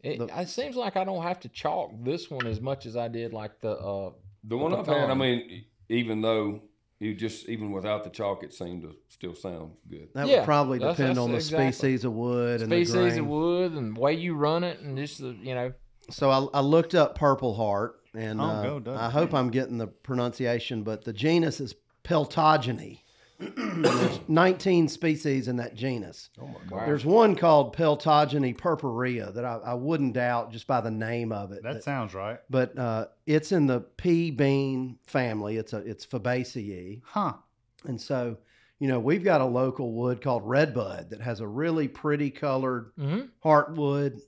It, The- it seems like I don't have to chalk this one as much as I did like the uh The one the I've had, I mean, even though you just even without the chalk, it seemed to still sound good. that Yeah, would probably that's- depend that's on the exactly. species of wood and the species grain. of wood and the way you run it and just the you know So I, I looked up Purple Heart, and Oh, uh, go, I hope I'm getting the pronunciation, but the genus is Peltogyne. There's 19 species in that genus. Oh my Wow. There's one called Peltogyne purpurea that I, I wouldn't doubt just by the name of it. That But- sounds right. but uh, it's in the pea bean family. It's a it's Fabaceae, Huh. and so you know we've got a local wood called redbud that has a really pretty colored mhm. heartwood.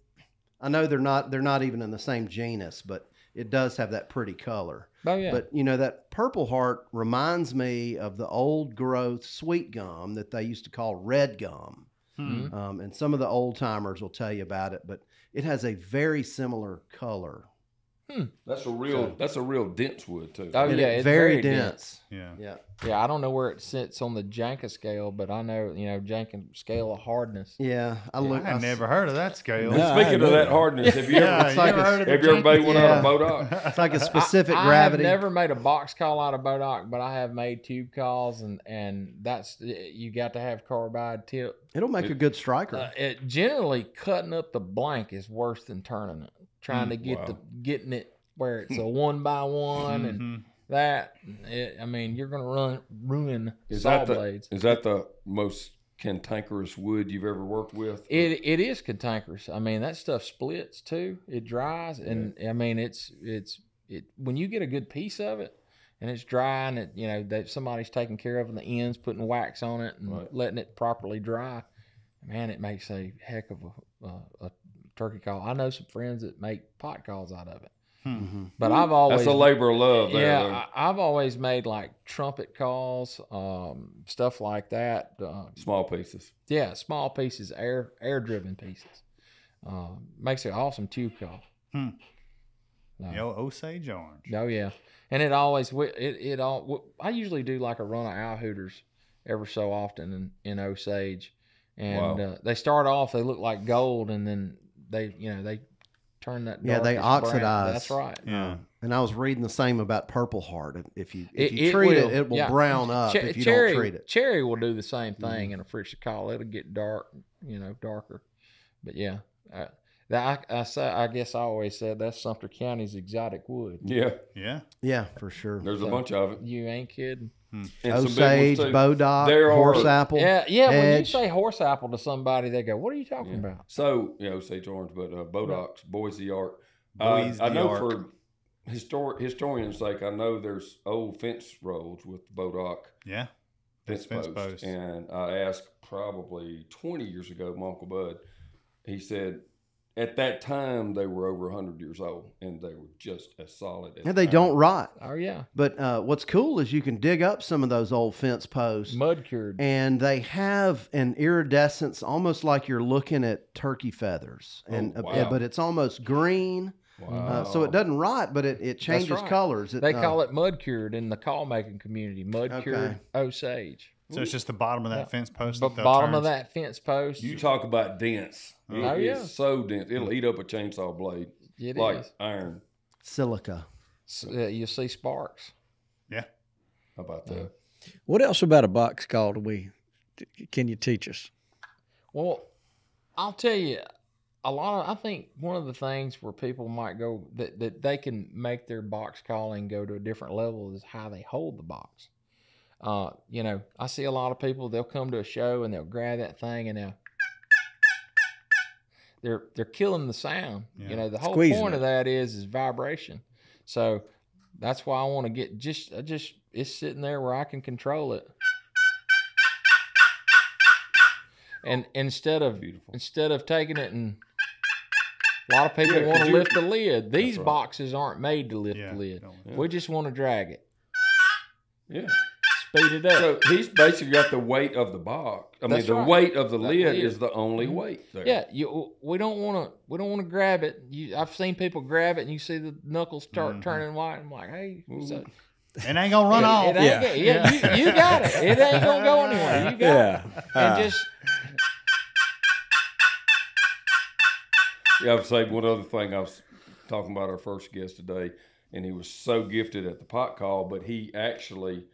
I know they're not they're not even in the same genus, but it does have that pretty color. Oh yeah But you know that purple heart reminds me of the old growth sweet gum that they used to call red gum. Mhm. Um, and some of the old timers will tell you about it, but it has a very similar color. That's a real. That's a real dense wood too. Oh, yeah, it's very, very dense. dense. Yeah. Yeah. yeah I don't know where it sits on the Janka scale but I know you know Janka scale of hardness Yeah, I I look. had I, never heard of that scale. No, speaking of that hardness, have you Yeah, ever, It's like you a- ever heard of the have you ever made one out of Yeah. Bodoc? It's like a specific I, gravity. I have never made a box call out of Bodoc, but I have made tube calls, and and that's you got to have carbide tip. It'll make a good striker. Uh, it generally cutting up the blank is worse than turning it. Trying to get wow. the getting it where it's a one by one and Mhm. that. It, I mean, you're gonna run ruin Is saw that the blades. is that the most cantankerous wood you've ever worked with? It it is cantankerous. I mean, that stuff splits too. It dries, and I mean, it's it's it when you get a good piece of it, and it's dry, and it you know that somebody's taking care of in the ends, putting wax on it, and Right. letting it properly dry. Man, it makes a heck of a, a, a turkey call. I know some friends that make pot calls out of it. Mm-hmm. But I've always That's a labor of love there. yeah. I, I've always made like trumpet calls, um, stuff like that. Uh, Small pieces. yeah, small pieces, air air driven pieces. Uh, makes an awesome tube call. Hmm. No. Yo, Osage Orange. Oh yeah, and it always wi- it it all. w- I usually do like a run of owl hooters ever so often in in Osage, and Wow. uh, they start off they look like gold, and then they you know they turn that Yeah, they darkish brown. oxidize. That's right. Yeah. And I was reading the same about Purple Heart. If you if It- you it treat will, it, it will yeah. brown up Che- if you cherry, don't treat it. Mm-hmm. Cherry will do the same thing in a fresh call. It'll get dark, you know, darker. But yeah, uh, that I, I say I guess I always said that's Sumter County's exotic wood. Yeah, Yeah. Yeah, for sure. there's a bunch of it. You ain't kidding. And some big ones, Osage, too. Bodock, There are- horse apple. Yeah, yeah. When you say horse apple to somebody, they go, "What are you talking Yeah. about?" So, you know, Sage Orange, but uh, Bodocks, Boise Ark. Uh, Boise I know Ark. for histor- historians' sake, I know there's old fence roads with Bodock Yeah. fence, Fence posts. posts. And I asked probably 20 years ago, my Uncle Bud, he said at that time they were over 100 years old and they were just as solid as And they don't rot. Oh yeah, But uh, what's cool is you can dig up some of those old fence posts, mud cured. and they have an iridescence, almost like you're looking at turkey feathers. And Oh, uh, but it's almost green, Wow. uh, so it doesn't rot, but it, it changes right. colors. They call it mud cured in the call making community. Mud cured Okay. Osage. So it's just the bottom of that Yeah. fence post. But that bottom turn. of that fence post. You talk about dense. It Oh, is yeah. so dense. It'll eat up a chainsaw blade it like is. iron. silica. S- uh, you see sparks. Yeah. How about that? What else about a box call do we? Can you teach us? Well, I'll tell you, a lot of I think one of the things where people might go that, that they can make their box calling go to a different level is how they hold the box. Uh, you know, I see a lot of people they'll come to a show and they'll grab that thing and they'll they're they're killing the sound. Yeah. You know, the whole Squeezing point it. of that is is vibration. So that's why I want to get just I just it's sitting there where I can control it. And instead of Beautiful. instead of taking it and a lot of people Yeah, want 'cause to lift the lid. These right. boxes aren't made to lift Yeah. the lid. Yeah. We just want to drag it, Yeah. Speed it up. So he's basically got the weight of the box. I mean, That's the right. weight of the That lid lid. is the only weight there. yeah, you. We don't want to. We don't want to grab it. You, I've seen people grab it, and you see the knuckles start Mhm. turning white. I'm like, hey, so, It ain't gonna run it, off. it ain't Yeah. yeah, you, you got it. It ain't gonna go anywhere. You got it. And just Yeah, I would say one other thing. I was talking about our first guest today, and he was so gifted at the pot call, but he actually,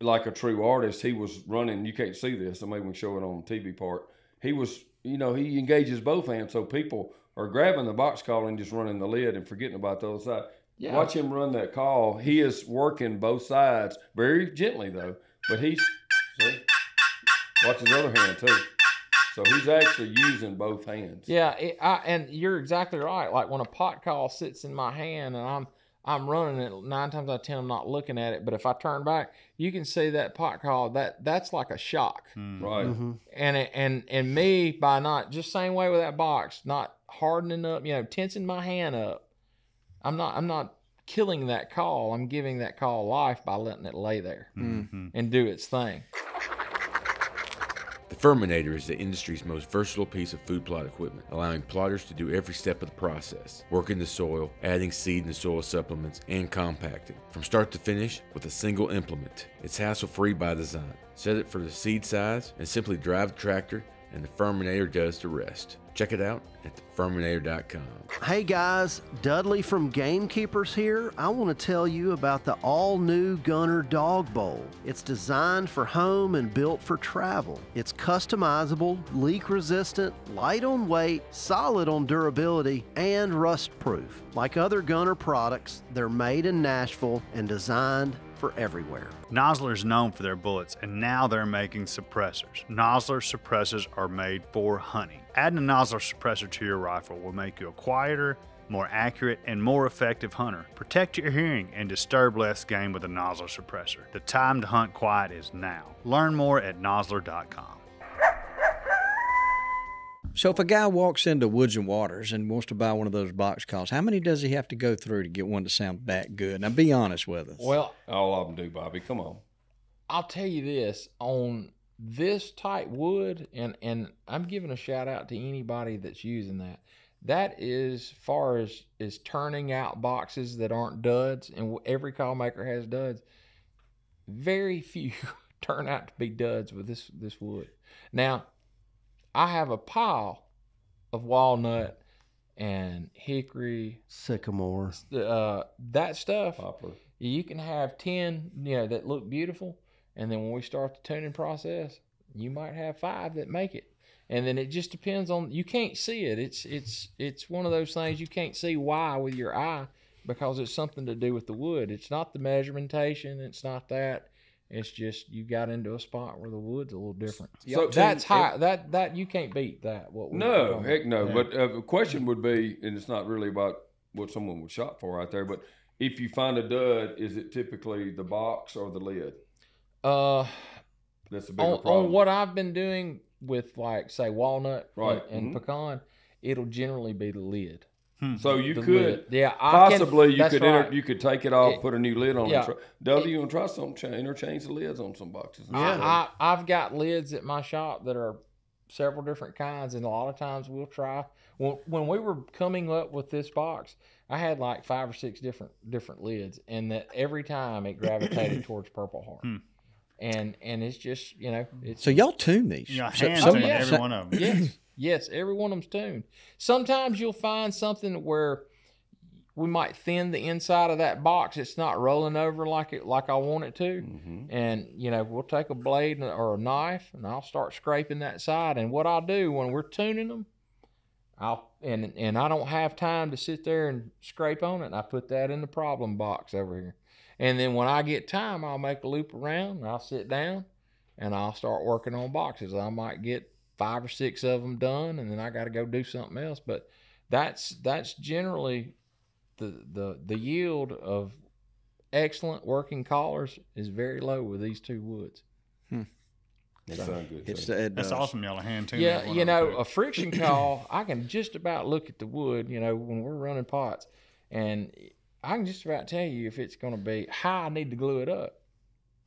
like a true artist, he was running. You can't see this, so maybe we can show it on the TV part. He was, you know, he engages both hands, so people are grabbing the box call and just running the lid and forgetting about the other side. Yeah. Watch him run that call. He is working both sides very gently though, but he's see, watch his other hand too. So he's actually using both hands. Yeah, it, I, and you're exactly right. Like when a pot call sits in my hand and I'm I'm running it nine times out of ten, I'm not looking at it. But if I turn back, you can see that pot call. That that's like a shock. Right. Mm-hmm. And it, and and me by not just same way with that box, not hardening up, you know, tensing my hand up. I'm not I'm not killing that call. I'm giving that call life by letting it lay there Mhm. and do its thing. The Firminator is the industry's most versatile piece of food plot equipment, allowing plotters to do every step of the process, working the soil, adding seed and soil supplements, and compacting. From start to finish with a single implement. It's hassle-free by design. Set it for the seed size and simply drive the tractor and the Firminator does the rest. Check it out at thefirminator.com. Hey guys, Dudley from Gamekeepers here. I want to tell you about the all new Gunner Dog Bowl. It's designed for home and built for travel. It's customizable, leak resistant, light on weight, solid on durability, and rust proof. Like other Gunner products, they're made in Nashville and designed for everywhere. Nosler's known for their bullets, and now they're making suppressors. Nosler suppressors are made for hunting. Adding a Nosler suppressor to your rifle will make you a quieter, more accurate, and more effective hunter. Protect your hearing and disturb less game with a Nosler suppressor. The time to hunt quiet is now. Learn more at nosler.com. So if a guy walks into Woods and Waters and wants to buy one of those box calls, how many does he have to go through to get one to sound that good? Now be honest with us. Well, All of them do, Bobby. Come on. I'll tell you this on this type wood, and and I'm giving a shout out to anybody that's using that. That is far as is turning out boxes that aren't duds, and every call maker has duds. Very few turn out to be duds with this this wood. Now, I have a pile of walnut and hickory, Sycamore. uh, that stuff. Poplar. you can have 10 you know that look beautiful. And then when we start the tuning process you might have five that make it. And then it just depends on you can't see it. It's it's it's one of those things you can't see why with your eye because it's something to do with the wood. It's not the measurementation it's not that it's just you got into a spot where the wood's a little different So that's high that that you can't beat that what No, heck no. Yeah. But uh, the question would be, and it's not really about what someone would shop for out there, but if you find a dud, is it typically the box or the lid? uh That's a bigger on, problem. on what I've been doing with like say walnut Right, and, and mhm. pecan, it'll generally be the lid. Hmm. so you The could lid. yeah, I can- possibly you could right. inter- you could take it off, It- put a new lid on yeah. it. Try, Dudley, you want to try some? Cha- interchange the lids on some boxes. I, I, I've got lids at my shop that are several different kinds, and a lot of times we'll try. When, when we were coming up with this box, I had like five or six different different lids, and that every time it gravitated towards Purple Heart. Hmm. And and it's just you know it's so y'all tune these. Yeah, So- hand so- tune every so- one of them. yes, yes, every one of them's tuned. Sometimes you'll find something where we might thin the inside of that box. It's not rolling over like it like I want it to, Mhm. and you know we'll take a blade or a knife and I'll start scraping that side. And what I'll do when we're tuning them, I'll and and I don't have time to sit there and scrape on it. I put that in the problem box over here, and then when I get time, I'll make a loop around. And I'll sit down and I'll start working on boxes. I might get five or six of them done, and then I got to go do something else. But that's that's generally the the the yield of excellent working collars is very low with these two woods. Hmm. That sound good. It's it That's awesome, y'all. Hand tune. Yeah, you know, a friction call, I can just about look at the wood, you know, when we're running pots, and I can just about tell you if it's going to be how I need to glue it up.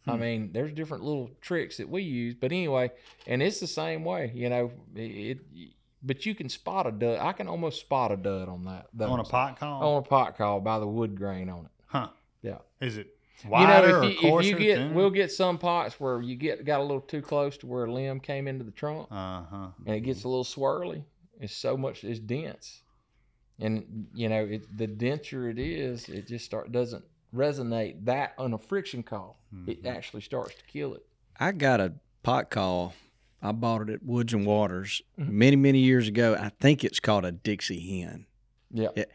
I Hmm. mean, there's different little tricks that we use, but anyway, and it's the same way, you know, it. it but you can spot a dud. I can almost spot a dud on that. on a pot call. on a pot call by the wood grain on it. Huh? Yeah. Is it You wider know, or if you, if coarser? you get, we'll get some pots where you get got a little too close to where a limb came into the trunk, Uh huh. and it gets a little swirly. It's so much, it's dense, and you know, it, the denser it is, it just start doesn't resonate that on a friction call. It actually starts to kill it. I got a pot call. I bought it at Woods and Waters Mm-hmm. many, many years ago. I think it's called a Dixie hen. Yeah. It-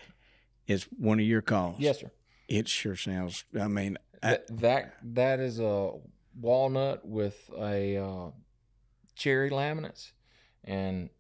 It's one of your calls. Yes, sir. It sure sounds. I mean, I, That, that that is a walnut with a uh, cherry laminates, and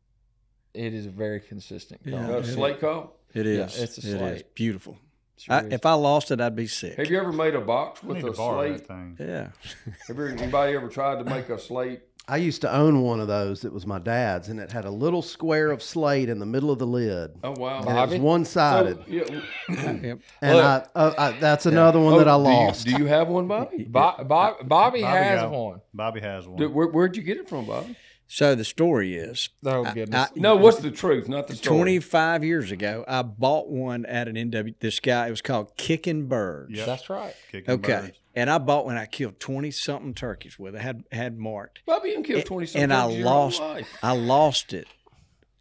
it is a very consistent call. Yeah. Got a slate call? it Yeah, it's a It is slate. beautiful. Sure I, if I lost it, I'd be sick. Have you ever made a box with a borrow slate? thing. yeah. Have you- anybody ever tried to make a slate? I used to own one of those. It was my dad's, and it had a little square of slate in the middle of the lid. Oh wow! And it was one sided. So, yeah, Yep. and Look. I, uh, I, that's another one oh, that I do you- lost. Do you, have one, Bobby? Bob, Bob, Bobby, has got- one. Bobby has one. Did, where, where'd you get it from, Bobby? So the story is, Oh goodness! I- No, what's the truth? Not the story. 25 years ago, I bought one at an NW. This guy, it was called Kicking Birds. Yep. That's right. Kicking Okay. birds. And I bought one. I killed 20 something turkeys with it. Had had marked. Bobby, you can kill twenty something and I turkeys your whole lost. life. I lost it.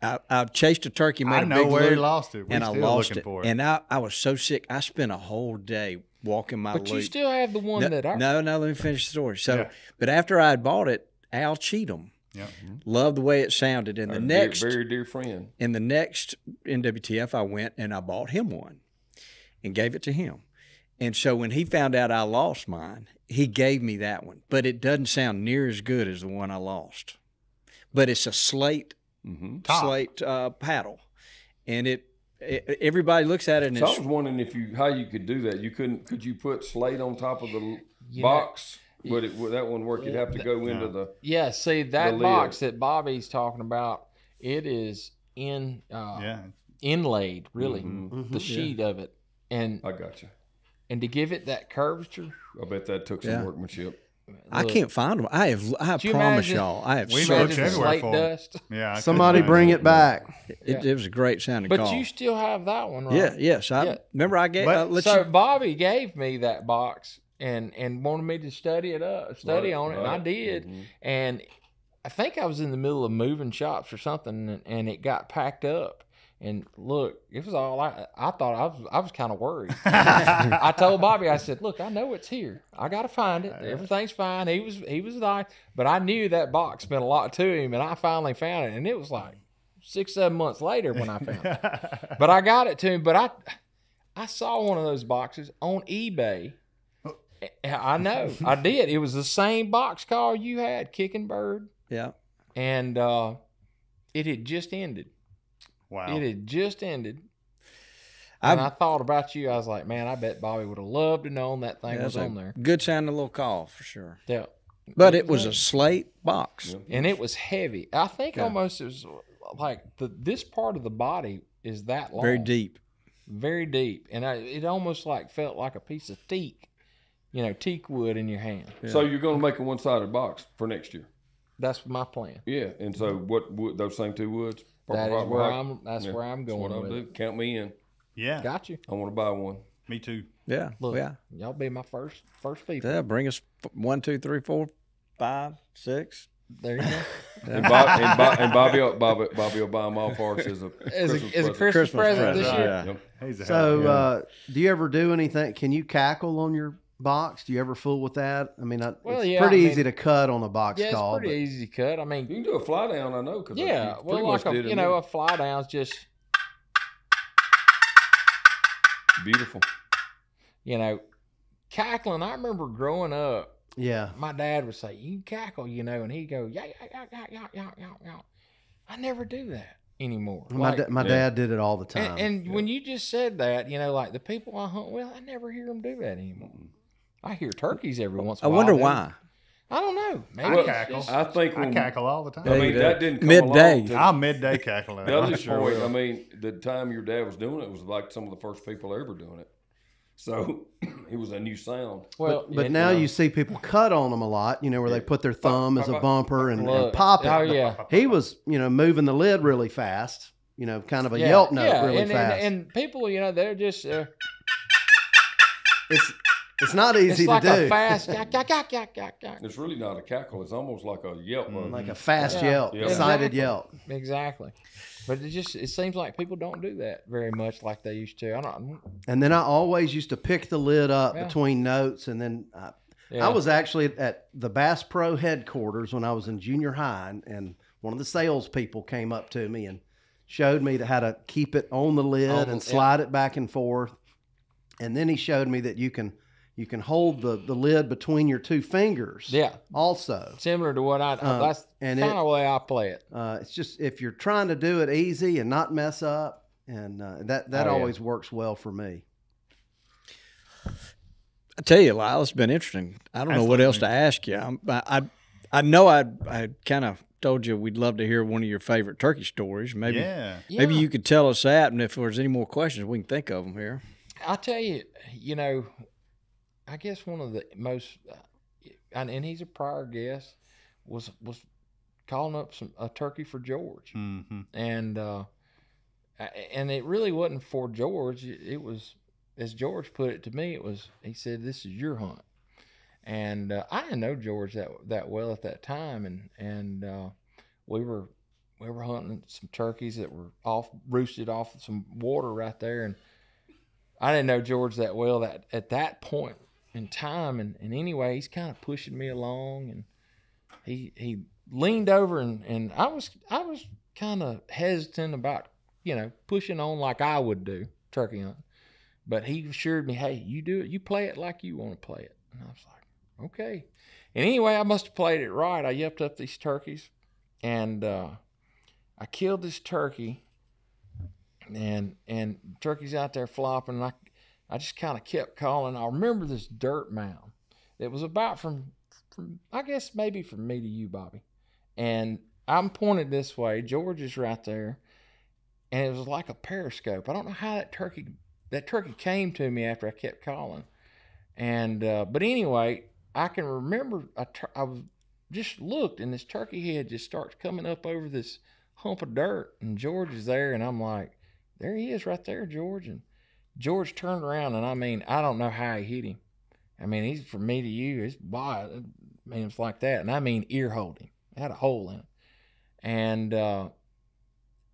I, I chased a turkey, made I a know big where he lost it. We're and I lost looking it. for it. And I, I was so sick. I spent a whole day walking my But you still have the one no, that I. no, no. Let me finish the story. So, Yeah. but after I had bought it, Al Cheatham Yep. loved the way it sounded. And the Our next, dear, very dear friend. in the next NWTF, I went and I bought him one and gave it to him. And so when he found out I lost mine, he gave me that one. But it doesn't sound near as good as the one I lost. But it's a slate Mm-hmm. Slate uh, paddle, and it, it everybody looks at it and So I was wondering if you how you could do that. You couldn't. Could you put slate on top of the l- know- box? Would it? Would that one work? You'd have to go into the. Yeah, see that lid. box that Bobby's talking about it is in uh, Yeah. inlaid, really, Mhm. the sheet of it, and I got you. and to give it that curvature. I bet that took some Yeah. workmanship. I can't find them. I have. I Could you promise imagine? y'all. I have. We've searched looked everywhere slate for 'em. dust. Yeah. I Somebody bring it back. It, it was a great sounding But call. you still have that one, right? yeah. Yes. I Yeah. remember. I gave. But- Uh, let so you, Bobby gave me that box and and wanted me to study it up, study Right, on it, and I right. did. Mhm. And I think I was in the middle of moving shops or something, and, and it got packed up. And look, it was all I. I thought I was. I was kind of worried. I told Bobby, I said, "Look, I know it's here. I got to find it. Everything's fine." He was he was nice, but I knew that box meant a lot to him, and I finally found it. And it was like six, seven months later when I found it. But I got it to him. But I I saw one of those boxes on eBay. I know I did. It was the same box call you had, Kicking Bird, yeah. and uh, it had just ended. Wow. It had just ended. I've- And I thought about you. I was like, man, I bet Bobby would have loved to known that thing That's was on there. good sounding little call for sure. Yeah. But it was a slate box. and it was heavy. I think Yeah. almost it was like the this part of the body is that long, Very deep. very deep, and I, it almost like felt like a piece of teak, you know, teak wood in your hand. So you're going to make a one-sided box for next year. That's my plan. Yeah, and so what? wood those same two woods? Purple That is Heart where Rock? I'm. That's Yeah, where I'm That's going what I'll with do. it. Count me in. yeah. Got you. I want to buy one. Me too. Yeah. Look, yeah. y'all be my first first people. Yeah. Bring us f- one, two, three, four, five, six. There you go. And, Bob, and, Bob, and Bobby, will- Bobby, Bobby will buy them all for us as a As a, Christmas as a present. Christmas, Christmas present this present, year. yeah. Yep. He's a So, uh, do you ever do anything? Can you cackle on your box? Do you ever fool with that? I mean, I, Well, it's yeah, pretty I mean- easy to cut on a box Yeah, it's call. pretty but- easy to cut. I mean, You can do a fly down, I know. Cause uh, yeah. you Well, like a you know in- a fly down's just beautiful. you know cackling. I remember growing up. yeah. my dad would say, "You cackle," you know, and he'd go, "Yeah, yeah, yeah, yeah, yeah, yeah, yeah, yeah." I never do that anymore. My, Like- da- my yeah. dad did it all the time. and, and when you just said that, you know, like the people I hunt with, I never hear them do that anymore. I hear turkeys every once. in I a while I wonder do. why. I don't know. Maybe I it's cackle. just- I think I when cackle all the time. I mean you that didn't come Midday. along till- I'm midday cackling. The other Sure point. I mean, the time your dad was doing it was like some of the first people ever doing it. So it was a new sound. well, but and- now know. you see people cut on them a lot, you know, where they put their thumb as a bumper and, and pop it. Oh yeah. He was, you know, moving the lid really fast, you know, kind of a yeah, yelp note yeah, really and, fast. And, and people, you know, they're just uh, it's it's not easy it's like to do. a fast yak, yak, yak, yak, yak, yak. It's really not a cackle. It's almost like a yelp. uh, like a fast Yeah. yelp, Yeah. excited Exactly. yelp. Exactly. But it just it seems like people don't do that very much like they used to. I don't. And then I always used to pick the lid up Yeah. between notes, and then I, Yeah. I was actually at the Bass Pro headquarters when I was in junior high, and, and one of the salespeople came up to me and showed me how to keep it on the lid On the- and slide it back and forth. And then he showed me that you can you can hold the, the lid between your two fingers. Yeah. Also, similar to what I. Uh, that's kind of the way I play it. uh, it's just if you're trying to do it easy and not mess up, and uh, that that Oh, yeah. always works well for me. I tell you, Lyle, it's been interesting. I don't know what else to ask you. I'm, I, I, I know I, I kind of told you we'd love to hear one of your favorite turkey stories. Maybe, yeah. maybe Yeah. you could tell us that, and if there's any more questions, we can think of them here. I tell you, you know, I guess one of the most, uh, and, and he's a prior guest, was was calling up some a turkey for George, Mm-hmm. and uh, and it really wasn't for George. It it was, as George put it to me, it was. He said, "This is your hunt," and uh, I didn't know George that that well at that time, and and uh, we were we were hunting some turkeys that were off roosted off some water right there, and I didn't know George that well that at that point in time, and, and anyway, he's kind of pushing me along, and he he leaned over, and, and I was I was kind of hesitant about you know pushing on like I would do turkey hunting, but he assured me, hey, you do it, you play it like you want to play it, and I was like, okay, and anyway, I must have played it right. I yelped up these turkeys, and uh, I killed this turkey and and turkeys out there flopping. And I I just kind of kept calling. I remember this dirt mound. It was about from from I guess maybe from me to you, Bobby, and I'm pointed this way. George is right there, and it was like a periscope. I don't know how that turkey that turkey came to me after I kept calling, and uh, but anyway, I can remember I, tur- I just looked, and this turkey head just starts coming up over this hump of dirt, and George is there, and I'm like, there he is right there, George, and George turned around, and I mean, I don't know how he hit him. I mean, he's from me to you. It's wide. I mean, it's like that, and I mean ear holding. Had a hole in it, and uh,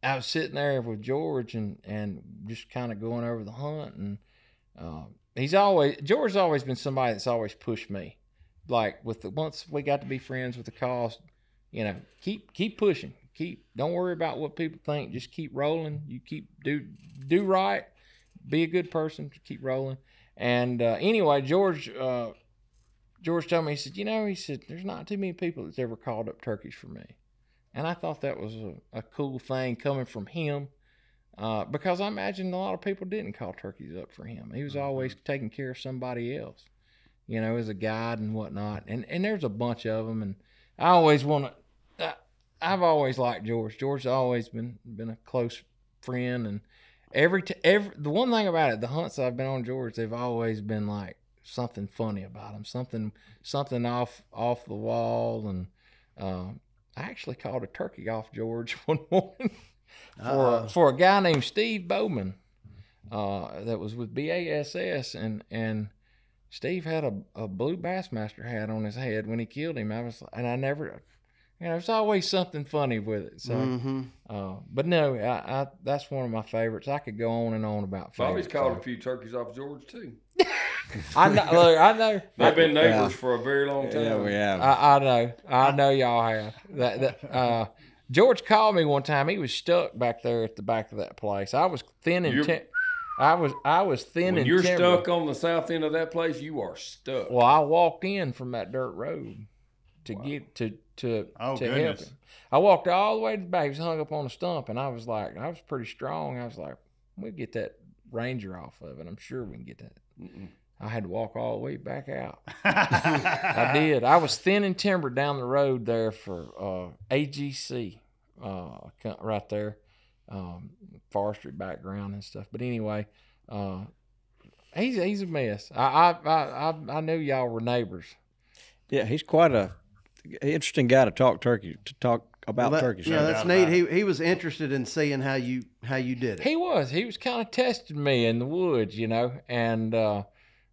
I was sitting there with George and and just kind of going over the hunt, and uh, he's always George's always been somebody that's always pushed me. Like with the once we got to be friends with the cause, you know, keep keep pushing, keep don't worry about what people think. Just keep rolling. You keep do do right, be a good person, keep rolling. And uh, anyway, George uh, George told me he said, you know, he said there's not too many people that's ever called up turkeys for me, and I thought that was a, a cool thing coming from him. Uh, because I imagine a lot of people didn't call turkeys up for him. He was always taking care of somebody else, you know, as a guide and whatnot. And and there's a bunch of them. And I always want to. I've always liked George. George's always been been a close friend. And every t- every the one thing about it, the hunts I've been on George, they've always been like something funny about them, something something off off the wall. And uh, I actually called a turkey off George one morning for a, for a guy named Steve Bowman uh, that was with BASS, and and Steve had a, a blue Bassmaster hat on his head when he killed him. I was and I never, you know, there's always something funny with it. So, Mm-hmm. uh, but no, I, I that's one of my favorites. I could go on and on about Bobby's favorites. called a few turkeys off George too. I know. Look, I know. They've been neighbors for a very long time. Yeah, we have. I, I know. I know y'all have. That, that, uh, George called me one time. He was stuck back there at the back of that place. I was thin and You're- tim- I was I was thin when and you're timber. stuck on the south end of that place, you are stuck. Well, I walked in from that dirt road to get to to Oh, to help him. I walked all the way to the back. He was hung up on a stump, and I was like, I was pretty strong. I was like, we'll get that ranger off of it. I'm sure we can get that. I had to walk all the way back out. I did. I was thin and timbered down the road there for uh, AGC, uh, right there, um, forestry background and stuff. But anyway, uh, he's he's a mess. I I I I, I knew y'all were neighbors. Yeah, he's quite a interesting guy to talk turkey to talk about Well, that- turkeys. yeah, that's neat. He he was interested in seeing how you how you did it. He was. He was kind of testing me in the woods, you know. And uh,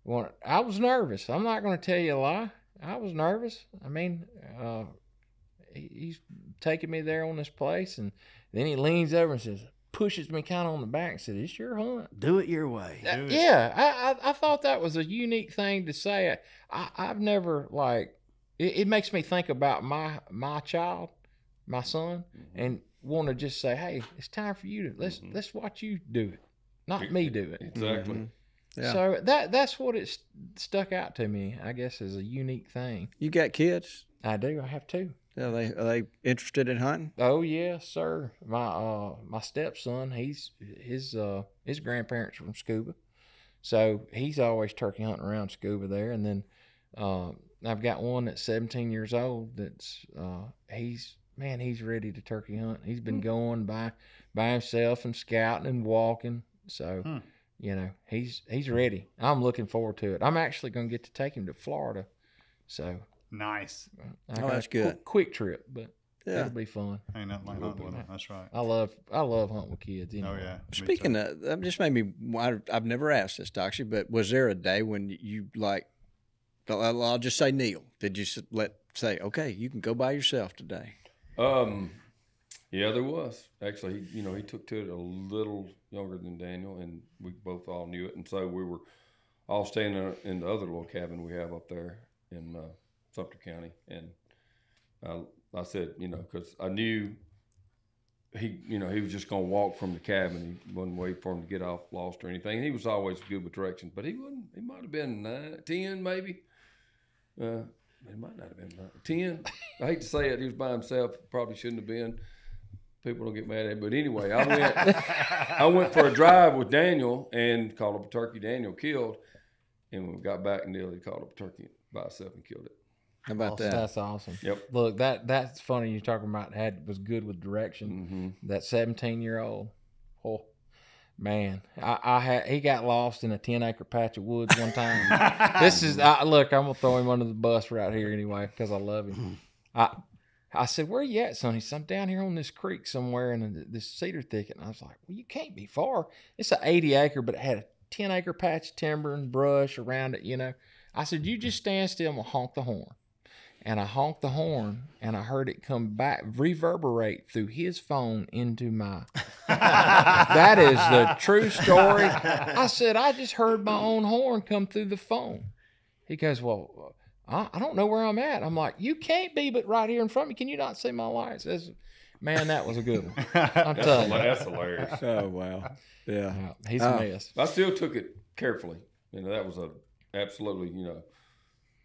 when, I was nervous. I'm not going to tell you a lie. I was nervous. I mean, uh, he, he's taking me there on this place, and then he leans over and says, pushes me kind of on the back and says, "It's your hunt." Do it your way. Uh, yeah, I, I I thought that was a unique thing to say. I I've never like it, it makes me think about my my child, my son, and want to just say, hey, it's time for you to let's let's watch you do it, not me do it. Exactly. Yeah. So that that's what it stuck out to me. I guess as a unique thing. You got kids? I do. I have two. Are they are they interested in hunting? Oh yes, sir. My uh my stepson, he's his uh his grandparents from Scooba, so he's always turkey hunting around Scooba there. And then uh, I've got one that's 17 years old. That's uh he's man, he's ready to turkey hunt. He's been going by by himself and scouting and walking. So Hmm. you know he's he's ready. I'm looking forward to it. I'm actually going to get to take him to Florida. So Nice. I Oh, got a that's qu- good. quick trip, but Yeah. it'll be fun. Ain't nothing like hunting with them. That's right. I love I love hunting with kids. Oh yeah. Speaking of, that just made me. I, I've never asked this, Toxey, but was there a day when you like? I'll just say Neil. Did you let say okay? You can go by yourself today. Um, yeah, there was actually. He, you know, he took to it a little younger than Daniel, and we both all knew it, and so we were all staying in, in the other little cabin we have up there in uh, Sumter County, and I, I said, you know, because I knew he, you know, he was just gonna walk from the cabin. He wasn't wait for him to get off lost or anything. He was always good with directions, but he wasn't. He might have been nine, ten, maybe. Uh, it might not have been ten. I hate to say it. He was by himself. Probably shouldn't have been. People don't get mad at him, but anyway, I went. I went for a drive with Daniel and called up a turkey. Daniel killed, and when we got back, Neil he called up a turkey by himself and killed it. How about Awesome. that? That's awesome. Yep. Look, that that's funny. You're talking about had was good with direction. Mm-hmm. That 17 year old, oh man, I, I had he got lost in a 10 acre patch of woods one time. this is I, look. I'm gonna throw him under the bus right here anyway because I love him. I I said, "Where you at, son?" He said, "I'm down here on this creek somewhere in this cedar thicket." And I was like, "Well, you can't be far. It's an 80 acre, but it had a 10 acre patch of timber and brush around it. You know." I said, "You just stand still and honk the horn." And I honked the horn, and I heard it come back, reverberate through his phone into my. that is the true story. I said, I just heard my own horn come through the phone. He goes, Well, I, I don't know where I'm at. I'm like, You can't be, but right here in front of me. Can you not see my lights? That's, man, that was a good one. I'm That's, telling you. that's hilarious. Oh wow. Yeah. Yeah, he's a uh, mess. I still took it carefully. You know, that was a absolutely, you know,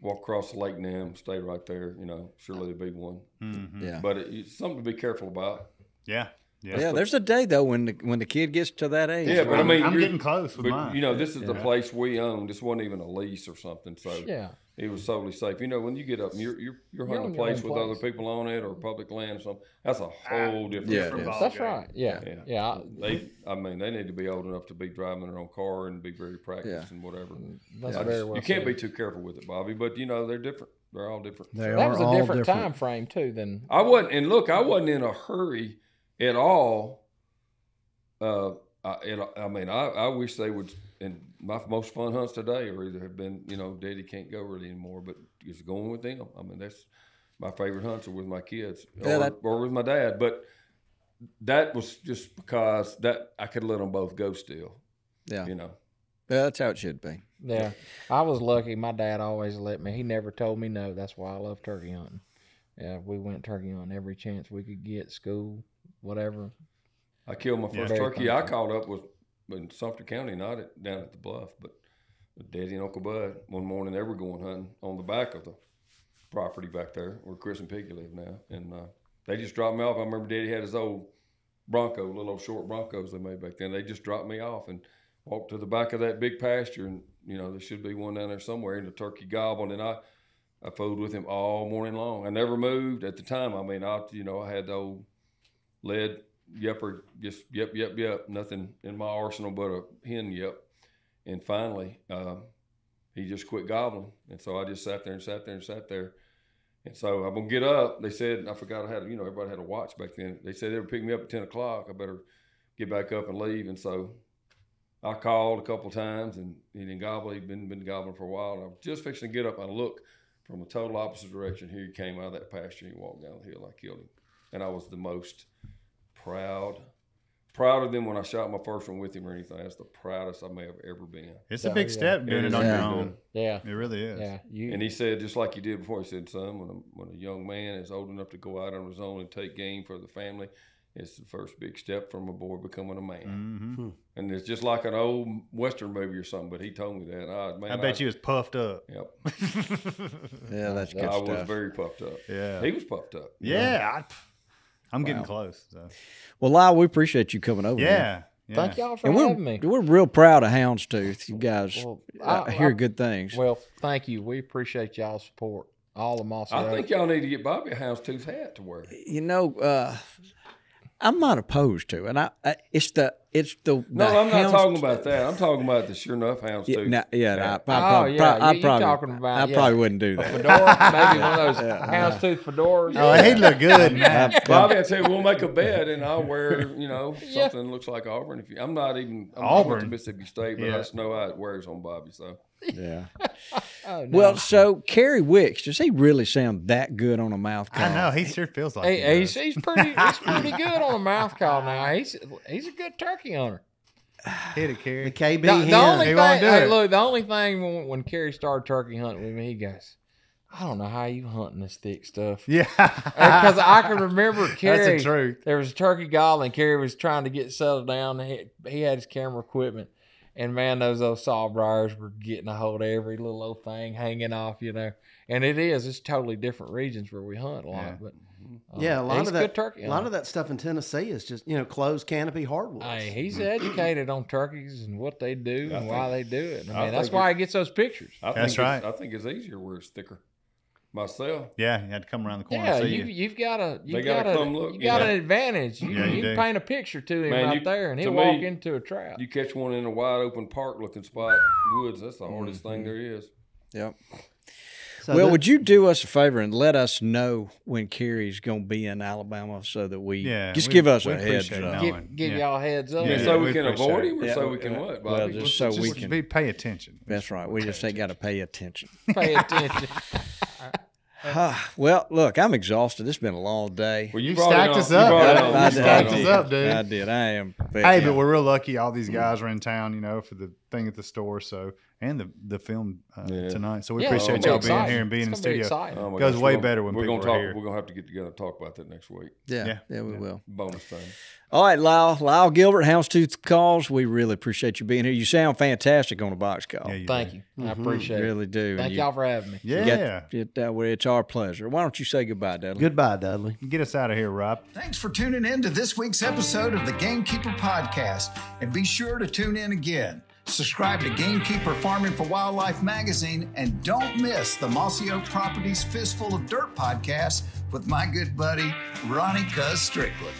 walk across the lake Nam, stay right there. You know, surely there'd be one. Mhm. Yeah. But it, it's something to be careful about. Yeah. Yeah. Yeah, there's a day though when the when the kid gets to that age. Yeah, but I mean, I'm getting close with But mine. you know, this is the place we own. This wasn't even a lease or something, so Yeah. It was totally safe. You know, when you get up, and you're you're, you're You're hunting on a your place own with other place. people on it or public land or something. That's a whole different. Yeah, it is. ball That's game. right. Yeah. Yeah. Yeah. I- They, I mean, they need to be old enough to be driving their own car and be very practiced and whatever. That's I very just- well you can't said. be too careful with it, Bobby. But you know, they're different. They're all different. They That are was a all different, different. time frame too than I wasn't, and look, I wasn't in a hurry at all. Uh, I, and I, I mean, I, I wish they would. And my most fun hunts today are either have been, you know, Daddy can't go really anymore, but just going with them. I mean, that's my favorite hunts are with my kids Yeah, or, that- or with my dad. But that was just because that I could let them both go still. Yeah. You know. Yeah, that's how it should be. Yeah, I was lucky. My dad always let me. He never told me no. That's why I love turkey hunting. Yeah, we went turkey hunting every chance we could get. School, whatever. I killed my first Very turkey. I caught up with in Sumter County, not at, down at the bluff, but Daddy and Uncle Bud. One morning they were going hunting on the back of the property back there where Chris and Piggy live now, and uh, they just dropped me off. I remember Daddy had his old Bronco, little old short Broncos they made back then. They just dropped me off and walked to the back of that big pasture, and you know there should be one down there somewhere. And the turkey gobbled, and I. I fooled with him all morning long. I never moved at the time. I mean, I you know I had the old lead yepper, just yep, yep, yep, nothing in my arsenal but a hen yep. And finally, um, he just quit gobbling, and so I just sat there and sat there and sat there. And so I'm gonna get up. They said I forgot I had you know everybody had a watch back then. They said they would pick me up at ten o'clock. I better get back up and leave. And so I called a couple times, and he didn't gobble. He'd been been gobbling for a while. And I was just fixing to get up and I look from the total opposite direction. Here he came out of that pasture. and He walked down the hill. I killed him, and I was the most proud, prouder than when I shot my first one with him or anything. That's the proudest I may have ever been. It's a Yeah, big yeah. step doing It it is on your own. Yeah, It really is. yeah. You And he said, just like you did before, he said, son, when a, when a young man is old enough to go out on his own and take game for the family, it's the first big step from a boy becoming a man. hmm And it's just like an old Western movie or something, but he told me that. I, man, I bet you was puffed up. Yep. Yeah, that's good I was very puffed up. Yeah. He was puffed up. yeah. I, I'm getting close. So. Well, Lyle, we appreciate you coming over. Yeah. yeah. thank y'all for And we're, having me. we're real proud of Houndstooth. You guys Well, uh, I- hear I- good things. Well, thank you. We appreciate y'all's support. All of Mossy I think y'all need to get Bobby a houndstooth hat to wear. you know, uh, I'm not opposed to, and I, I it's the it's the No, the I'm not hounds- talking about that. I'm talking about the sure enough Yeah, houndstooth. no, yeah, no, I, I, Oh, prob- yeah, prob- I you- you probably, talking about, I yeah. probably wouldn't do that. fedora, maybe one of those houndstooth fedoras. Oh, he'd look good. man. Bobby, I tell you, we'll make a bed, and I'll wear, you know, something that looks like Auburn. If you, I'm not even I'm Auburn Auburn? Mississippi State, but Yeah. I just know how it wears on Bobby. So Yeah. Oh, no. Well, so Kerry Wicks, does he really sound that good on a mouth call? I know. He sure feels like Hey, he he's, does. he's pretty he's pretty good on a mouth call now. He's he's a good turkey hunter. Hit it, Kerry. The KB The, the hen. only He thing, won't do hey, it. look, the only thing when, when Kerry started turkey hunting with me, he goes, "I don't know how you hunting this thick stuff." Yeah. Because I can remember Kerry. That's the truth. There was a turkey gobbling. Kerry was trying to get settled down. He, he had his camera equipment, and man, those those sawbriars were getting a hold of every little old thing hanging off, you know. And it is, it's totally different regions where we hunt a lot, Yeah. but uh, Yeah, a lot of that. good turkey. a lot hunter. of that stuff in Tennessee is just you know closed canopy hardwoods. Hey, he's educated on turkeys and what they do I and why they do it. I I mean, that's why he gets those pictures. I That's think right. I think it's easier where it's thicker. Myself. Yeah, you had to come around the corner Yeah, and see you, you. you've got a you've gotta a, come look, you you got know. an advantage. You, Yeah, you you do. paint a picture to him Man, right you- there, and he'll me, walk into a trap. You catch one in a wide open park looking spot, woods. That's the hardest thing mm-hmm. there is. Yep. So well, thi- would you do us a favor and let us know when Carrie's going to be in Alabama so that we Yeah, just we- give us a heads up? knowing. give give Yeah. y'all heads up. Yeah, And so we we can avoid it. him, or Yeah. so we can what, Well, Bobby? just so we can. be pay attention. That's right. We just ain't got to pay attention. Pay attention. Well, look, I'm exhausted. It's been a long day. Well, You brought it stacked us up. brought it Yeah, on. you You stacked us up, dude. I did. I am. Hey, but we're real lucky. All these guys are in town, you know, for the thing at the store. So and the the film uh, Yeah. tonight. So we Yeah, appreciate y'all be being exciting. here and being It's in the be studio. exciting. Oh Goes gosh, way we're better when we're people gonna are talk. here. We're gonna have to get together and talk about that next week. yeah, Yeah. yeah, we will. Bonus thing. All right, Lyle, Lyle Gilbert, Houndstooth Calls. We really appreciate you being here. You sound fantastic on a box call. Yeah, you Thank do. you. I appreciate it. really do. Thank And y'all for having me. Yeah. Get, get that way. It's our pleasure. Why don't you say goodbye, Dudley? Goodbye, Dudley. Get us out of here, Rob. Thanks for tuning in to this week's episode of the Gamekeeper Podcast. And be sure to tune in again. Subscribe to Gamekeeper Farming for Wildlife magazine and don't miss the Mossy Oak Properties Fistful of Dirt podcast with my good buddy, Ronnie Cuz Strickland.